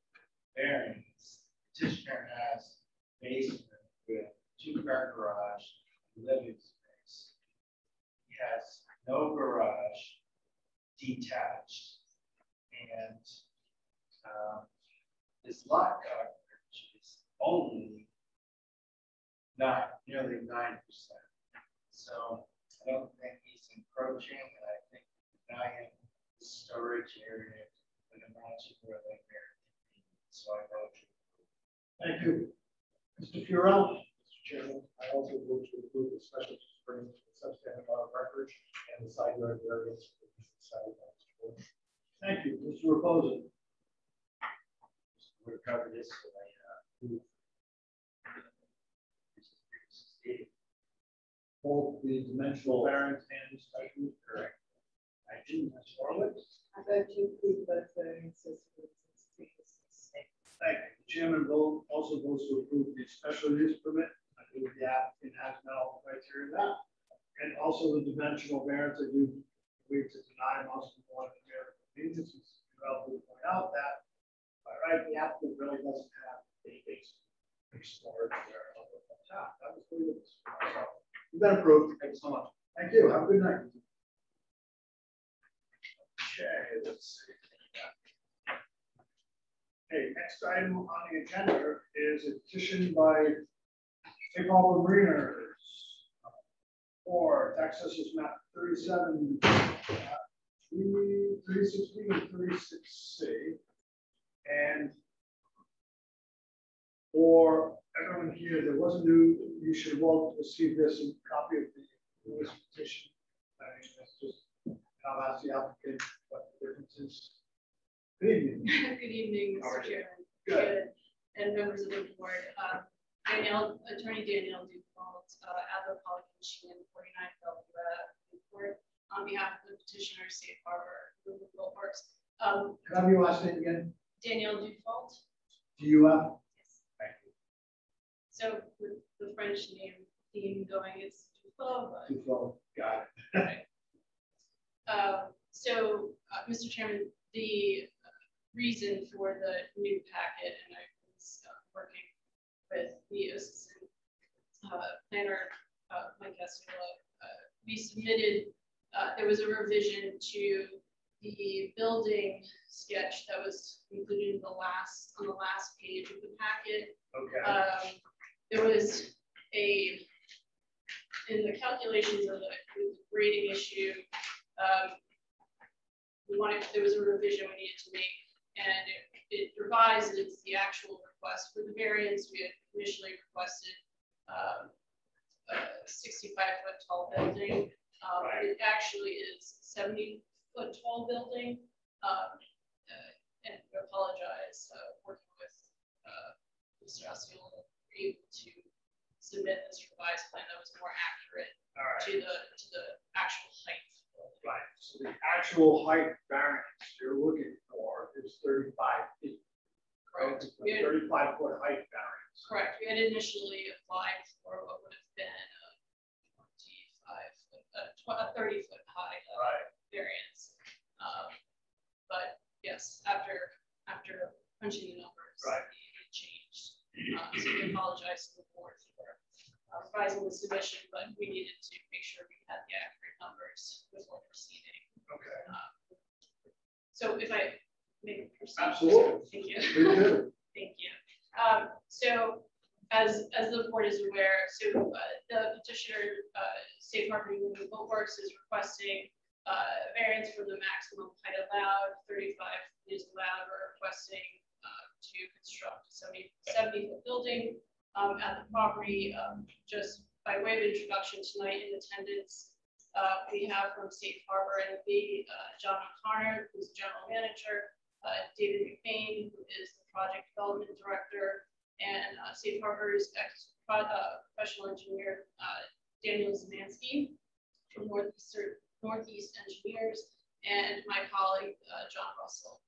variance, petitioner has basement with two-car garage, living space. He has no garage detached. And um, his lot coverage is only not nearly nine percent. So I don't think he's encroaching, and I think denying the storage area would imagine where they are. So I vote Thank you. Mr. Furell? Mr. Chairman, I also vote to approve the special use permit for substandard lot of record and the side yard variance for the side yard. Thank you, Mr. Reposa. We'll cover this with a, uh, Both the dimensional variance and the special use. Correct. I didn't, Ms. Horowitz. I vote to approve both variances for reasons previously. Thank you. Chairman vote also votes to approve the special use permit. I believe the applicant has met all the criteria that. And also the dimensional variance, I do agree to deny most of one of the variance. Well, we point out that, by right, the applicant really doesn't have a base. Storage there on the top. That was pretty good. So, You've been approved. Thank you so much. Thank you. Have a good night. Okay, let's see. Okay, next item on the agenda is a petition by Cape Harbor Mariners for tax assessors map thirty-seven, uh, three, three sixteen and thirty-six C. And for everyone here, there wasn't new, you should all receive this a copy of the newest petition. I mean, that's just, I'll ask the applicant what the difference is. Good evening. Good evening, Mr. Chairman. Good. And members of the board. Um, Danielle, Attorney Danielle Dufault, uh, Adler Pollock & Sheehan, forty-nine Bellevue Ave, Newport, on behalf of the petitioner, Safe Harbor, Movable Works. Um, Can I have your last name again? Danielle Dufault, Do you have? yes. Thank you. So with the French name theme going, it's Dufault, Dufault, got it. Uh, So, uh, Mr. Chairman, the uh, reason for the new packet, and I was uh, working with the assistant uh, planner, uh, Mike uh, we submitted, uh, there was a revision to the building sketch that was included in the last, on the last page of the packet. Okay. Um, There was a, in the calculations of the grading issue, um, we wanted, there was a revision we needed to make, and it, it revises the actual request for the variance. We had initially requested, um, a sixty-five foot tall building. Um, it actually is seventy foot tall building. Um, uh, and I apologize, uh, working with, uh, Mr. Osceola, able to submit this revised plan that was more accurate right. to the, to the actual height. Right, so the actual height variance you're looking for is thirty-five feet. Correct. It's a Thirty-five foot height variance. Correct, we had initially applied for what would have been a twenty-five, foot- a tw- a thirty foot high Right. variance. Um, But yes, after, after punching the numbers. Right. It changed. Uh, So we apologize to the board for uh, revising the submission, but we needed to make sure we had the accurate numbers before proceeding. Okay. Um, So if I may proceed. Absolutely. Thank you. Thank you. Um, so as, as the board is aware, so uh, the petitioner, uh, Safe Harbor Removal Works is requesting uh, variance from the maximum height allowed, thirty-five is allowed, or requesting uh, to construct a 70 70 foot building um, at the property. Um, Just by way of introduction tonight in attendance, uh, we have from Safe Harbor and the uh, John Connor, who's general manager, uh, David McBain, who is the project development director, and uh, Safe Harbor's ex uh, professional engineer, uh, Daniel Zemansky from Northeastern, Northeast Engineers, and my colleague, uh, John Russell.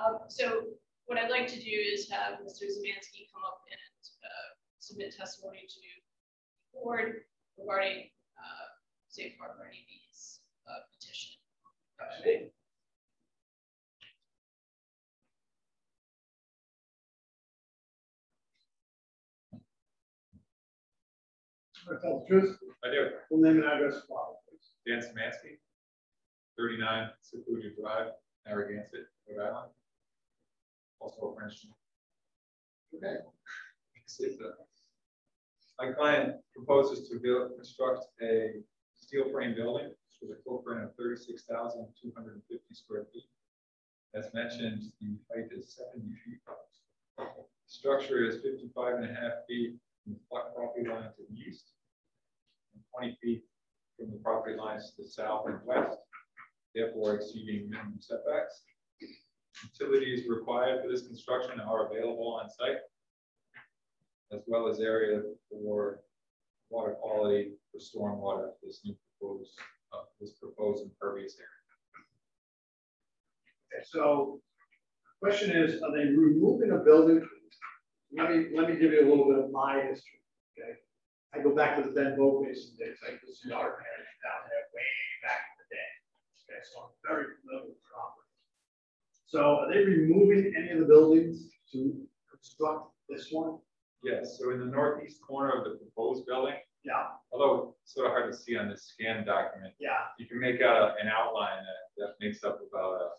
Um, so what I'd like to do is have Mr. Zemansky come up and uh, submit testimony to the board regarding uh, Safe Harbor NEB's uh, petition. Want to tell the truth? I do. Full name and address, file, please. Dan Samansky, thirty-nine Secluded Drive, Narragansett, Rhode Island. Also a French. Okay. My client proposes to build, construct a steel frame building with a footprint of thirty-six thousand two hundred and fifty square feet. As mentioned, the height is seventy feet. The Structure is 55 and a half feet from the property line to the east. and Twenty feet from the property lines to the south and west, therefore exceeding minimum setbacks. Utilities required for this construction are available on site, as well as area for water quality for stormwater, this new proposed, uh, this proposed impervious area. Okay, so the question is, are they removing a building? Let me, let me give you a little bit of my history, okay? I go back to the Bend Boat Basin days, like this yard management down there way back in the day. Okay, so I'm very familiar with property. So are they removing any of the buildings to construct this one? Yes, so in the northeast corner of the proposed building, Yeah, although it's sort of hard to see on this scan document, yeah, you can make out a- an outline that, that makes up about a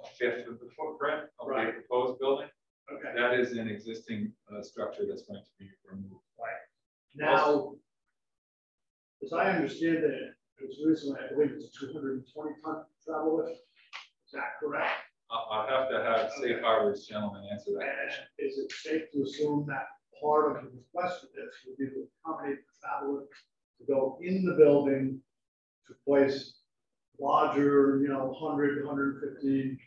a fifth of the footprint of the proposed building. okay. That is an existing uh, structure that's going to be removed. Right. Now, as I understand it, it was recently, I believe it's a two hundred and twenty ton travel lift. Is that correct? I'll, I'll have to have Safe Harbor's gentleman answer that And question. is it safe to assume that part of the request for this would be to accommodate the traveler to go in the building to place larger, you know, 100, 150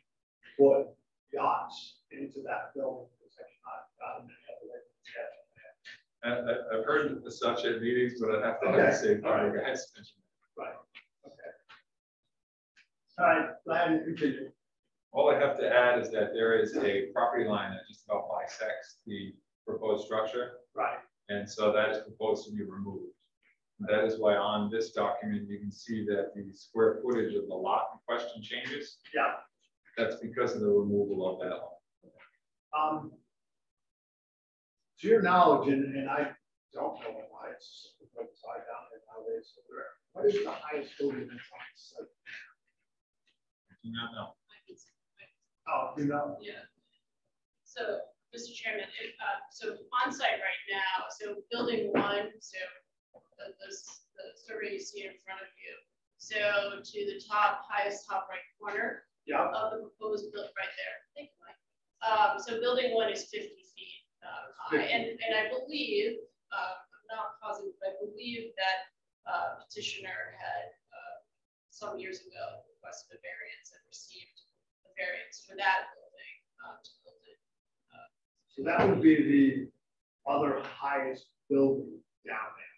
foot yachts into that building? Because I cannot fathom any other way to get I, I, I've heard the such at meetings, but I have to have Okay, same all right. guys. Right, okay. All right, go ahead and continue. All I have to add is that there is a property line that just about bisects the proposed structure. Right. And so that is proposed to be removed. And That is why on this document, you can see that the square footage of the lot in question changes. Yeah. That's because of the removal of that lot. Um. To your knowledge, and, and I don't know why it's upside down there nowadays, what is the highest building that's on the site? I do not know. Oh, you know, Yeah. So, Mr. Chairman, if, uh, so on site right now, so building one, so the, this, the survey you see in front of you. So to the top, highest top right corner yeah, of the proposed build, right there. Thank you, Mike. Um, so building one is fifty feet, uh, high, and, and I believe, uh, I'm not positive, but I believe that, uh, petitioner had, uh, some years ago requested a variance and received variance for that building, um, to build it. so that would be the other highest building down there,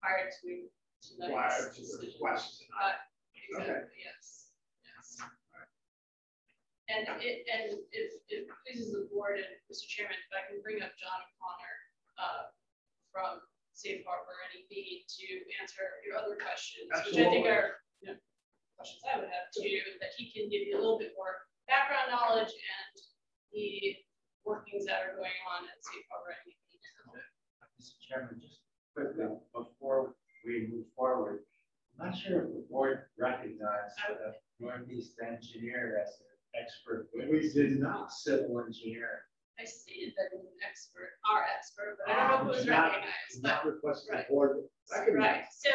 Prior to tonight's. prior to the request. Uh, Exactly, yes, yes. And it, and if, it pleases the board and Mr. Chairman, if I can bring up John O'Connor, uh, from Safe Harbor NEB to answer your other questions, which I think are, know, questions I would have too, that he can give you a little bit more background knowledge and the workings that are going on at Safe Harbor. Mr. Chairman, just quickly, before we move forward, I'm not sure if the board recognized the Northeast engineer as an expert. We did not. Civil engineer. I stated that an expert, our expert, but I don't know if it was Um, not- recognized, Not but, requested the right. board. right, so,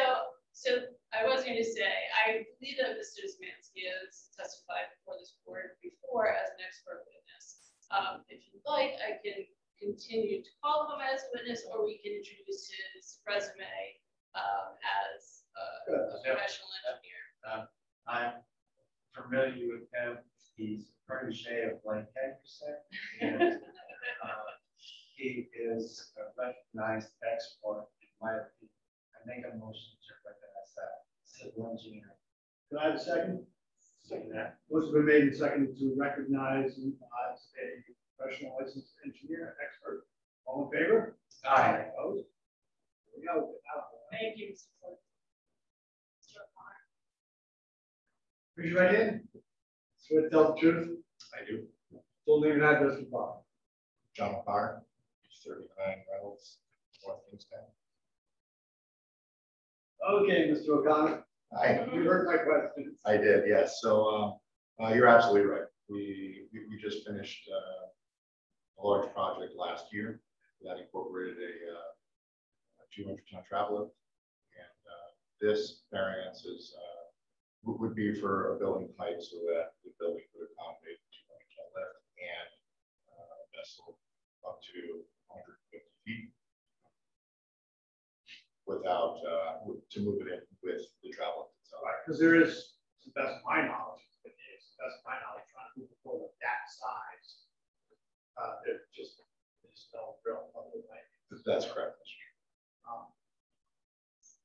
so I was going to say, I believe that Mr. Smansky has testified before this board before as an expert witness. Um, if you'd like, I can continue to call him as a witness, or we can introduce his resume, um, as a- a professional engineer. Um, I'm familiar with him. He's a protege of Blake Henderson. and, uh, He is a recognized expert in my opinion. I make a motion to recognize that uh, civil engineer. Can I have a second? Second that. Motion been made and seconded to recognize him as a professional licensed engineer, expert. All in favor? Aye. Opposed? There we go. Thank you, Mr. Ford. Mr. O'Connor. Raise your right hand. Swear to tell the truth. I do. Full name and address to file. John Parr, thirty-nine Reynolds, North Kingstown. Okay, Mr. O'Connor. I, You heard my questions. I did, yes. So, um, uh, you're absolutely right. We, we, we just finished, uh, a large project last year that incorporated a, uh, a two hundred ton traveler. And, uh, this variance is, uh, would, would be for a building height so that the building could accommodate two hundred ton lift and, uh, vessel up to hundred and fifty feet. Without, uh, to move it in with the travel. itself. Right, because there is, to the best of my knowledge, it is, to the best of my knowledge, trying to move it forward that size. Uh, there just is no real other way. That's correct. Um,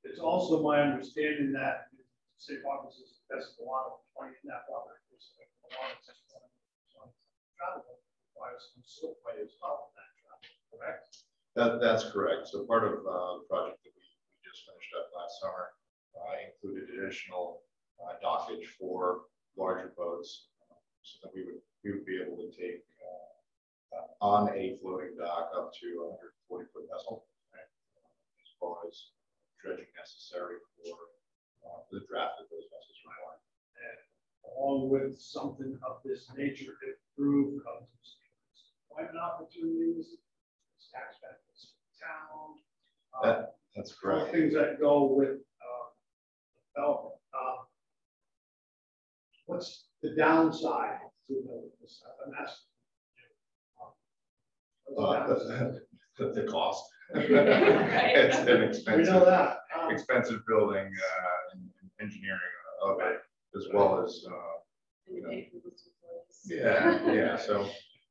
It's also my understanding that safe office is, that's a lot of point in that water. There's a lot of Travel requires some slipway as well in that travel, correct? That, that's correct. So part of, uh, the project that we, we just finished up last summer, included additional, uh, dockage for larger boats. uh, So that we would, we would be able to take, uh, on a floating dock up to a hundred and forty foot vessel. As well as dredging necessary for, uh, the draft of those vessels required. And along with something of this nature, if approved, comes employment opportunities, tax benefits to the town. uh, That, that's correct. Things that go with, uh, development. Uh, What's the downside to the, this, and that's. Uh, the the, the cost. It's an We expensive. know that. um, expensive building, uh, and and engineering of it, as well as, uh, And pay for this employees. yeah, yeah, so,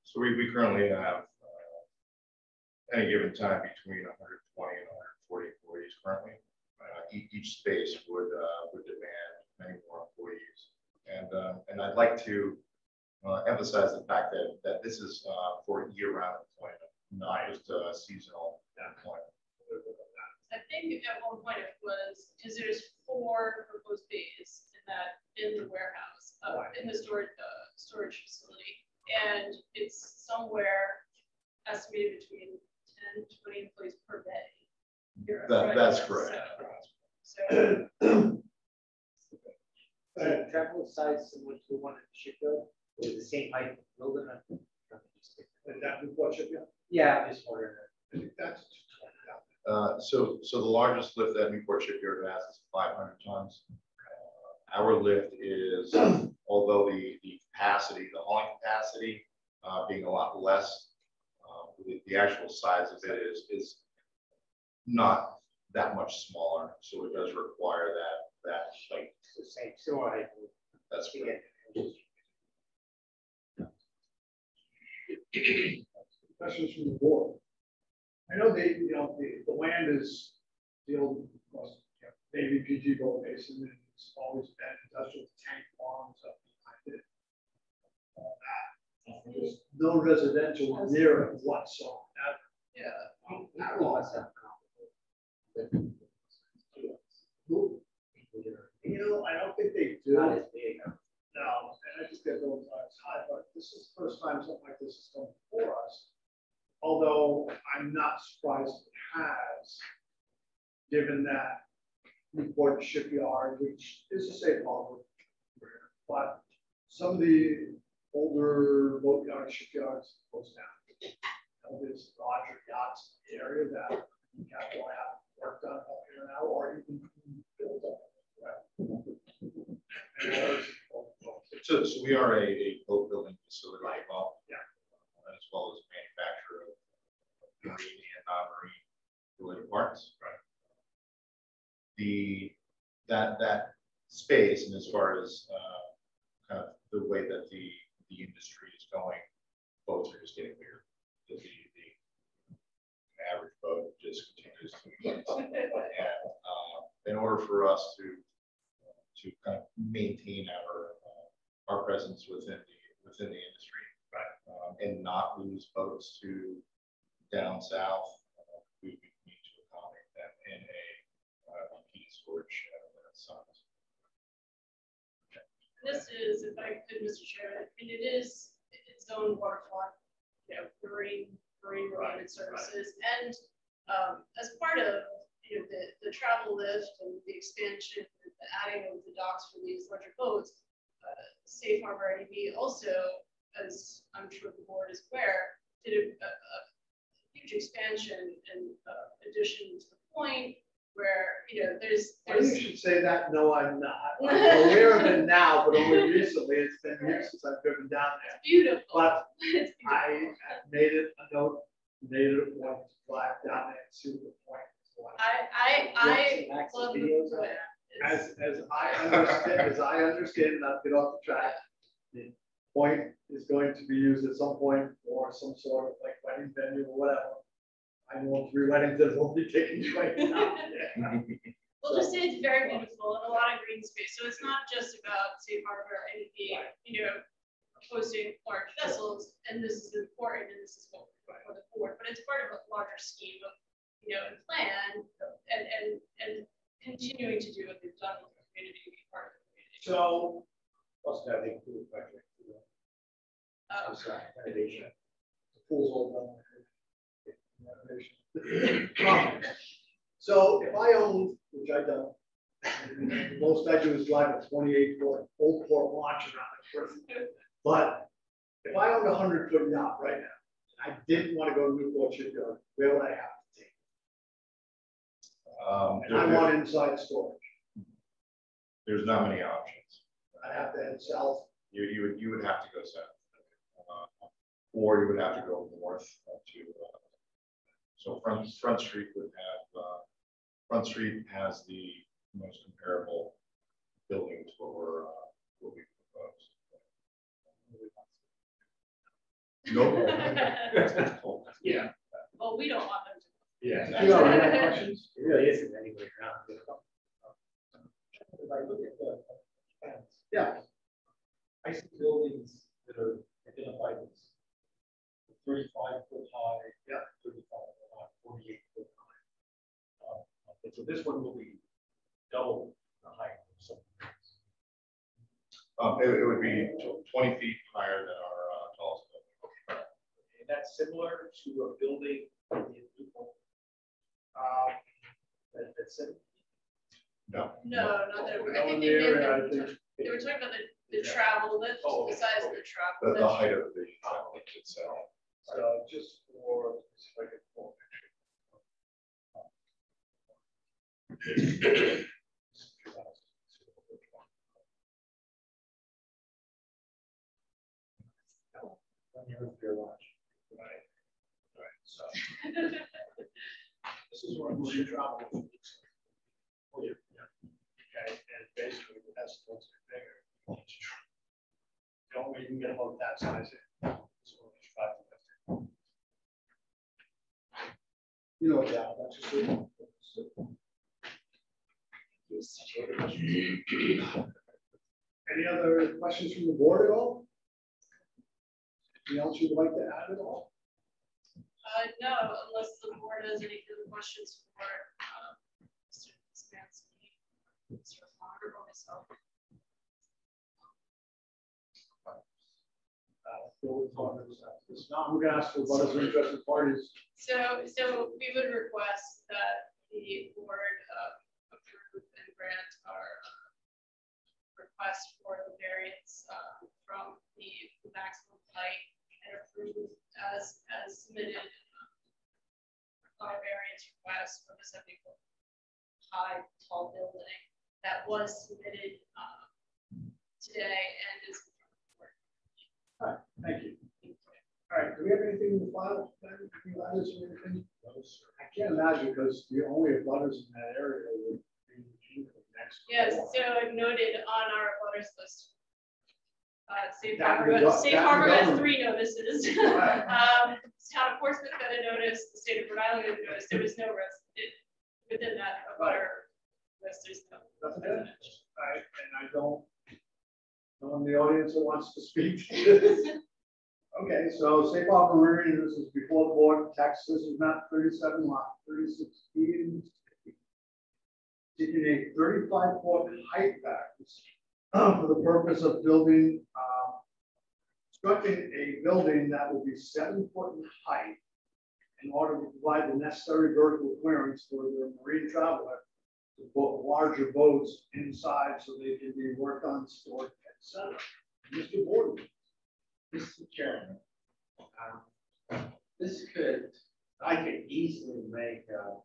so we, we currently have, uh, any given time between 120 and 140 employees currently. Uh, each, space would uh, would demand many more employees, and uh, and I'd like to uh, emphasize the fact that that this is uh, for year-round employment, not just uh, seasonal employment. I think at one point it was, because there's four proposed bays in that, in the warehouse, uh, in the storage, uh, storage facility. And it's somewhere estimated between 10, 20 employees per bay. You're That, right. that's correct. So, Uh, travel size similar to the one at Shipyard, with the same height building. Is that Newport shipyard? Yeah, I just wondering. I think that's. Uh, so, so the largest lift that Newport Shipyard has is 500 tons. Uh, Our lift is, although the, the capacity, the hauling capacity, uh, being a lot less, uh, the, the actual size of it is, is not that much smaller. So it does require that, that height. The same, similar height. That's correct. Questions from the board? I know they, you know, the, the land is the old, you know, Navy PT boat basin, and it's always been industrial tank farms up behind it. All that. There's no residential near it whatsoever. Yeah. At You know, I don't think they do. Not as big. No, and I just get eyes high, but this is the first time something like this has come before us. Although I'm not surprised it has, given that Newport Shipyard, which is a safe harbor. But some of the older boatyard shipyards close down. And There's larger yachts in the area that capital have worked on up here now, or even built up. And others- So, so we are a, a boat building facility as well. Yeah. As well as manufacturer of marine and non-marine related parts. Right. The, that, that space and as far as, uh, kind of the way that the, the industry is going, boats are just getting bigger. The average boat just continues to increase. And, uh, in order for us to, to kind of maintain our, uh, our presence within the, within the industry. Right. Um, and not lose boats to down south, uh, we, we need to accommodate them in a, uh, heat storage shed of that size. This is, if I could, Mr. Chairman, and it is its own waterfront, you know, marine, marine related services. And um, as part of, you know, the, the travel lift and the expansion, and the adding of the docks for these larger boats, uh, Safe Harbor IDB also, as I'm sure the board is aware, did a, a, a huge expansion and uh, addition to the point where, you know, there's, Well, there's. you should say that, no, I'm not. I'm aware of it now, but only recently, it's been years since I've driven down there. It's Beautiful. But It's I beautiful. have made it a note, made it a point to drive down there and see the point. I, I, I love the videos plan. As, as I understand, as I understand, not to get off the track, the point is going to be used at some point for some sort of like wedding venue or whatever. I know three weddings that will be taking place now. We'll just say it's very beautiful and a lot of green space. So it's not just about safe harbor and the, you know, hosting large vessels. And this is important and this is what we're for the board, but it's part of a larger scheme of, you know, and plan and, and, and continuing to do what they've done with the community, to be part of the community. So, Also, I think pool project. Um, I'm sorry, renovation. the pool's all done. So if I owned, which I don't, the most I do is drive a twenty-eight foot old port launch around the front. But if I owned a hundred foot yacht right now, I didn't want to go to Newport Shipyard, where would I have to take? Um, And I want inside storage, There's not many options. I have to head south, You, you would, you would have to go south. Uh, Or you would have to go north to, uh, so Front, Front Street would have, uh, Front Street has the most comparable building to what we're, uh, what we proposed. Nope. Yeah. Well, we don't want them to. Yeah. You know, questions? It really isn't anywhere around. If I look at the plans. Yeah. I see buildings that are identified as thirty-five foot high. Yeah. Thirty-five foot high, forty-eight foot high. Uh, and So this one will be double the height. of some of these. Um, it, it would be twenty feet higher than our uh, tallest building. And that's similar to a building in Newport. Uh, That, that's it. No. No, not that, I Down think they there, did, I they think- they were talking about the, the Yeah. travel lift, Oh, the size of the travel The, lift. the height of the traffic itself. So just for, just like a full Right. Right, so. This is where we travel. Oh, yeah. Okay, and basically, that's what's bigger. The only way you can get about that size. in is it. You know, yeah, that's just. Any other questions from the board at all? Anything else you'd like to add at all? Uh, no, unless the board has any further questions for, um, Mr. Spansky, Mr. Or myself. Uh, Bill, Tom, not, gonna ask for what is interested parties. So, so we would request that the board uh, grant our uh, request for the variance uh, from the maximum height and approve as, as submitted uh, our variance request for the seventy foot high tall building that was submitted uh, today and is. in front of the board. All right, thank you. All right, do we have anything in the file? Any letters or anything? I can't imagine because the only letters in that area would be next. Yes, so noted on our voters list. Uh, Safe Harbor, go- Safe Harbor has three notices. Right. Um, town of Portsmouth got a notice, the state of Rhode Island got a notice, there was no rest, it, within that, abutter list, there's no. That's good. All right, and I don't, no one in the audience that wants to speak. Okay, so Safe Harbor Marine, this is before the board, this is not thirty-seven lot, thirty-six feet. Seeking a thirty-five foot height variance uh, for the purpose of building, uh, constructing a building that will be seven foot in height in order to provide the necessary vertical clearance for the marine traveler to put larger boats inside so they can be worked on, stored, et cetera. Mr. Borden. Mr. Chairman, um, this could, I could easily make a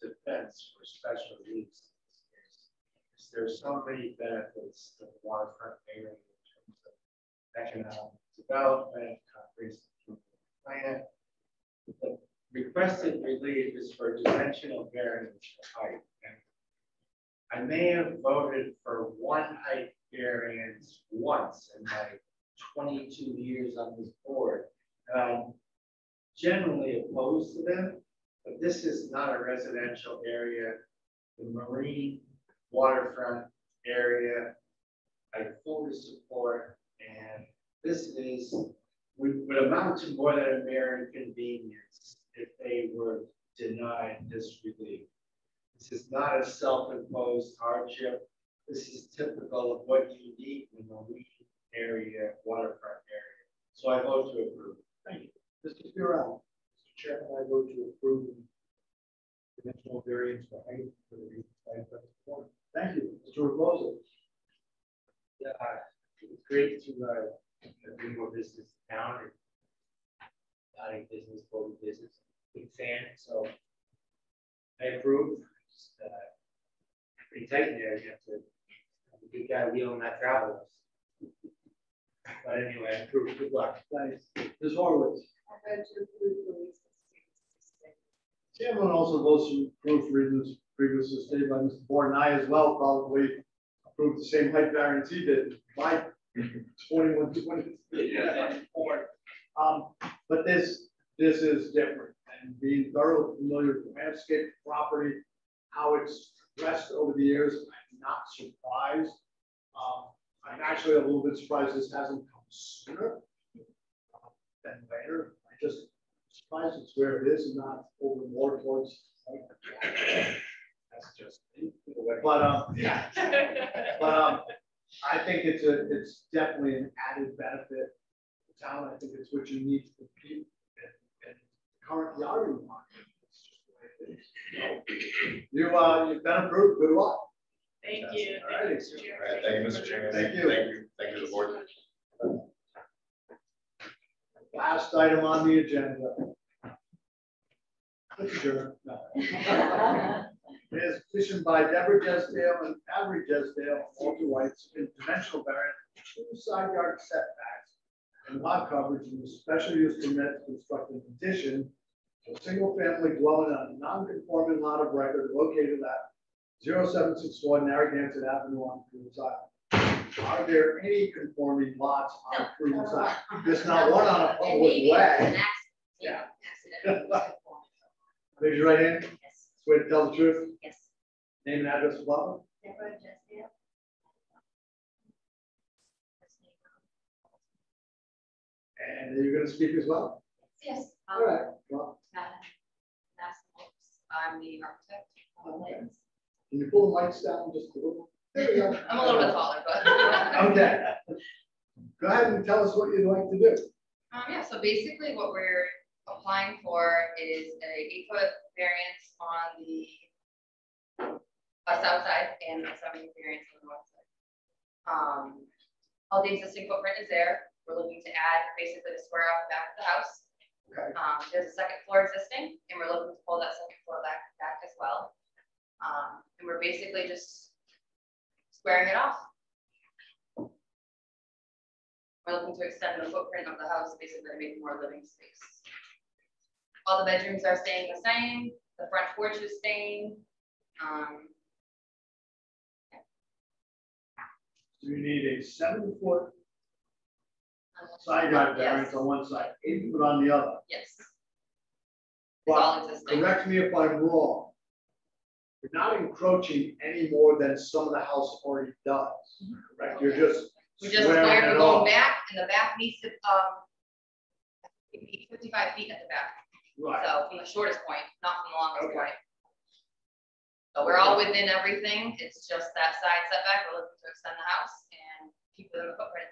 defense for special use. There's so many benefits to the waterfront area in terms of economic development, comprehensive plan. The requested relief is for dimensional variance for height. And I may have voted for one height variance once in my twenty-two years on this board. And generally opposed to them, but this is not a residential area. The marine waterfront area, I fully support, and this is, would, would amount to more than a mere inconvenience if they were denied this relief. This is not a self-imposed hardship. This is typical of what you need in the marine area, waterfront area. So I vote to approve. Thank you. Mr. Furell. Mr. Chairman, I vote to approve the dimensional variance for height for the reasons I have. Thank you. Mr. Reposo. Yeah, it's great to, uh, bring more business down and adding business, local business, big fan, so I approve. Just, uh, Pretty tight in there, you have to, have a good guy wheeling that travel. But anyway, I approve, good luck. Thanks. Ms. Horowitz. I vote to approve the lease. Chairman also votes to approve reasons previously stated by Mr. Borden. I as well probably approved the same height variance he did. My twenty-one, twenty. Board. Um, but there's, this is different and being thoroughly familiar with the landscape property, how it's progressed over the years, I'm not surprised. Um, I'm actually a little bit surprised this hasn't come sooner uh, than later. I just surprised it's where it is and not over more towards. That's just me. But um, yeah. But um, I think it's a, it's definitely an added benefit to town. I think it's what you need to compete and, and current yard market. It's just the way it is. So, You, uh, you've been approved. Good luck. Thank you. All right. Mr. Chair. All right, thank you, Mr. Chairman. Thank you. Thank you, thank you to the board. Last item on the agenda. Sure. Is petitioned by Deborah Jesdale and Avery Jesdale, Walter White's in dimensional variant, two side yard setbacks and lot coverage in the special use permit to construct an addition to a single family dwelling on a non-conforming lot of record located at 0761 Narragansett Avenue on Prudence Island. Are there any conforming lots on Prudence Island? There's not one on a public way. yeah. Raise your right hand. Yes, Swear to tell the truth. yes. Name and address of Bob. Deborah Jesdale. And you're gonna speak as well? Yes. All right. Well, I'm the architect of plans. Can you pull the mics down just a little? There we go. I'm a little bit taller, but. Okay. Go ahead and tell us what you'd like to do. Um, yeah, so basically what we're applying for is a eight foot variance on the uh, south side and a seven foot variance on the north side. Um, all the existing footprint is there. We're looking to add basically the square off the back of the house. Okay. Um, there's a second floor existing and we're looking to pull that second floor back, back as well. Um, and we're basically just squaring it off. We're looking to extend the footprint of the house, basically to make more living space. All the bedrooms are staying the same, the front porch is staying. Um, You need a seven foot side yard Yes. variance on one side, eight foot on the other. yes. But correct me if I'm wrong. You're not encroaching any more than some of the house already does, correct? You're just We just squaring squared, we're it going off. back, and the back needs to, um, be fifty-five feet at the back. Right. So from the shortest point, not from the longest Okay. point. So we're all within everything, it's just that side setback, we're looking to extend the house and keep within the footprint.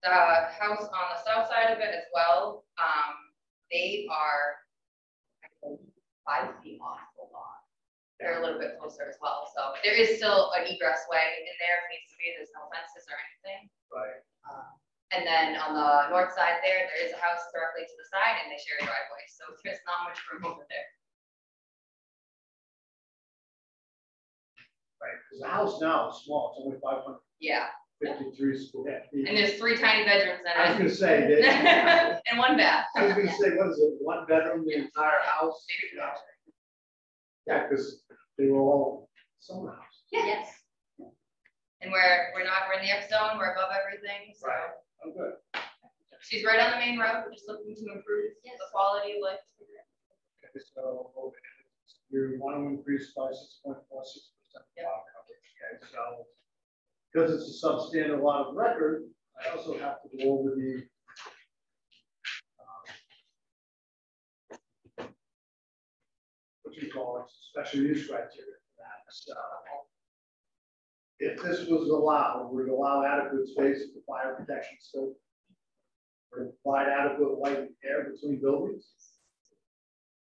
The house on the south side of it as well, um, they are five feet off the lot. They're a little bit closer as well, so there is still an egress way in there, if needs to be, there's no fences or anything. Right. Uh, And then on the north side there, there is a house directly to the side and they share a driveway, so there's not much room over there. Right, because the house now is small, it's only five hundred Yeah, fifty-three square feet. and there's three tiny bedrooms in it. I was gonna say, they- And one bath. I was gonna say, what is it, one bedroom, the entire house? Yeah, because they were all summer houses. Yes. And we're, we're not, we're in the X zone, we're above everything, so. Right. Oh, good. She's right on the main road, we're just looking to improve the quality of life. Okay, so you want to increase by six point four six percent lot coverage, okay, so. Because it's a substandard lot of record, I also have to go over the. um, What you call it, special use criteria for that, so. If this was allowed, would it allow adequate space for fire protection still? Would it provide adequate light and air between buildings?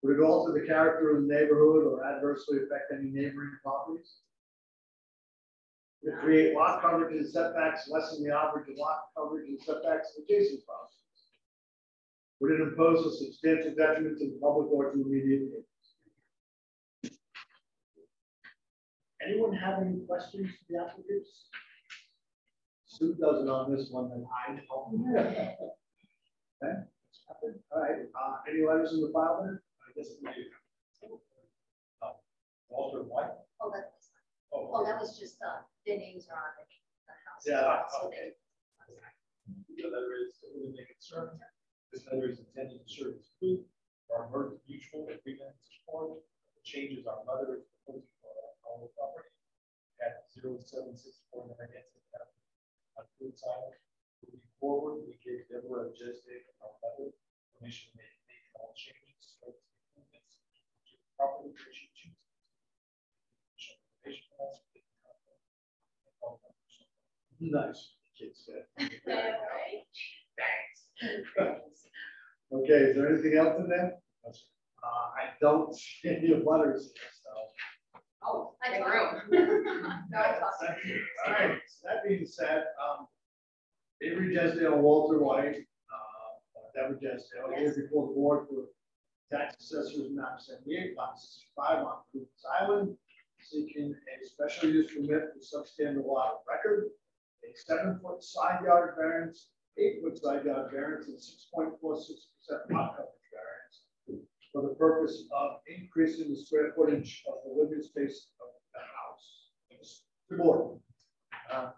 Would it alter the character of the neighborhood or adversely affect any neighboring properties? Would it create lot coverage and setbacks less than the average of lot coverage and setbacks adjacent properties? Would it impose a substantial detriment to the public or to immediate neighbors? Anyone have any questions for the applicants? Sue doesn't on this one, then I don't. Okay, all right, uh, any letters in the file there? I guess we do. Uh, Walter White? Oh, that, oh, that was just, uh, their names are on the, the house. Yeah, So okay. they- The letter is, really concern. letter is intended to serve as proof for our merged mutual agreement and support. The changes our mother is proposing own property at zero seven six four Narragansett Avenue on Prudence Island. Moving forward, we give Deborah Jesdale, our mother, permission to make all changes, so improvements to the property that she chooses. Nice. Kids said. Thanks. Okay, is there anything else in there? Uh, I don't see any abutters here, so. Oh, I Big room. All right, so that being said, um, Avery Jesdale, Walter White, uh, Deborah Jesdale, here before the board for tax assessors map seventy-eight, lot sixty-five on Prudence Island, seeking a special use permit for substandard lot of record, a seven-foot side yard variance, eight-foot side yard variance, and six point four six percent lot coverage variance for the purpose of increasing the square footage of the living space of the house. The board. Uh,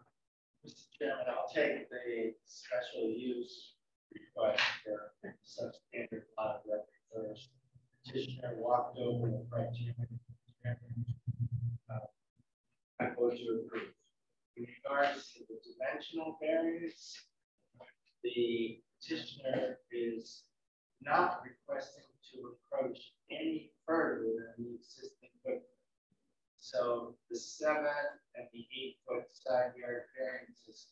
Mr. Chairman, I'll take the special use request for substandard lot of record first. Petitioner walked over the criteria. Uh, I vote to approve. In regards to the dimensional variance, the petitioner is not requesting to approach any further than the existing footprint. So the seven and the eight foot side yard variances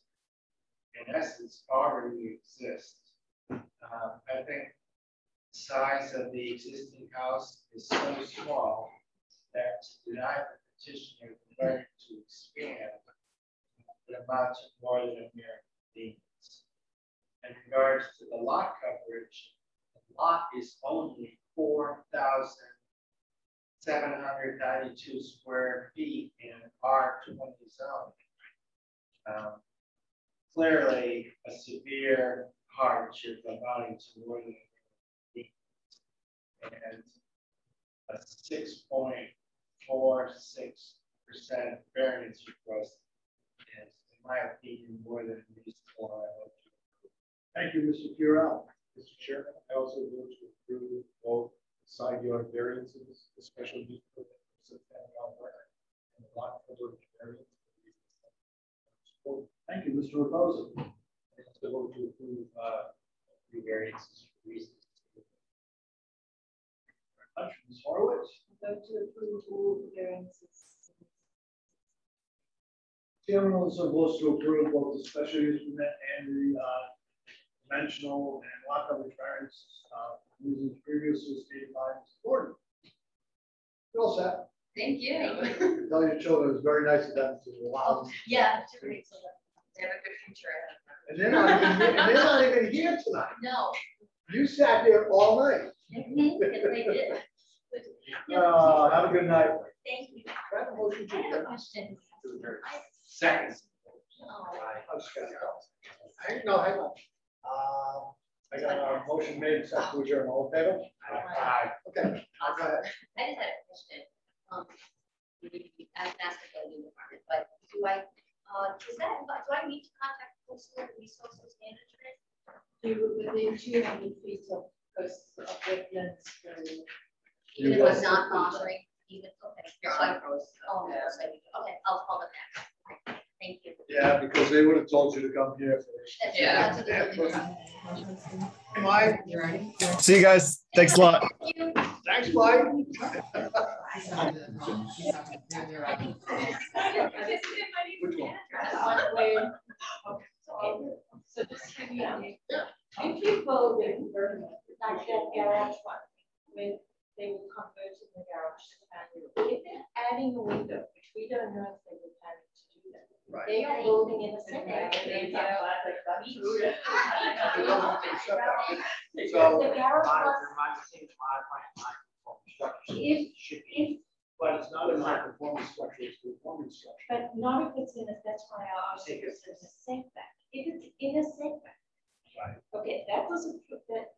in essence already exist. Uh, I think the size of the existing house is so small that to deny the petitioner the right to expand would amount to more than a mere convenience. In regards to the lot coverage, the lot is only four thousand seven hundred ninety-two square feet in R twenty zone. Um, Clearly a severe hardship amounting to more than. And a six point four six percent variance request is, in my opinion, more than reasonable. I hope to approve. Thank you, Mr. Curel. Mr. Chairman, I also vote to approve both side yard variances, the special use permit for substandard lot of record, and the lot coverage variance. Thank you, Mr. Reposa. I also vote to approve, uh, the variances for reasons. Much, Ms. Horowitz. Vote to approve all the variances. Chairman also votes to approve both the special use permit and the, uh, dimensional and lot coverage variance, uh, using previously stated by Mr. Borden. You all set? Thank you. Tell your children it was very nice of them to allow. them. Yeah. They have a good future ahead of them. And they're not even, they're not even here tonight. No. You sat there all night. Mhm, yes, they did. Uh, have a good night. Thank you. Have a motion to I have a adjourn. question. Seconds. Oh. I'm just gonna go. Hang, no, hang on. Uh, I got a motion made, second to adjourn, all in favor? Aye. Okay, I'll go ahead. I just had a question. Um, we- I was asked the building department, but do I, uh, does that, do I need to contact coastal resources management? You were within two hundred feet of coast of wetlands. uh, Even if You I'm not monitoring, even, okay, you're on coast. Oh, no, so okay, I'll call them back. Thank you. Yeah, because they would have told you to come here first. That's- Yeah. that's a good thing. Mike, See you guys. Thanks a lot. Thank you. thanks, Mike. Which one? One. So this can be, if you vote in Vermont, like that garage one, when they will convert the garage to family. If they're adding a window, which we don't know if they were planning to do that. Right. They are building in a setback. So, The garage was, if, if, but it's not a non-conforming structure, it's a conforming structure. but not if it's in a, that's why I asked if it's in a setback. If it's in a setback. Right. Okay, that was a, that,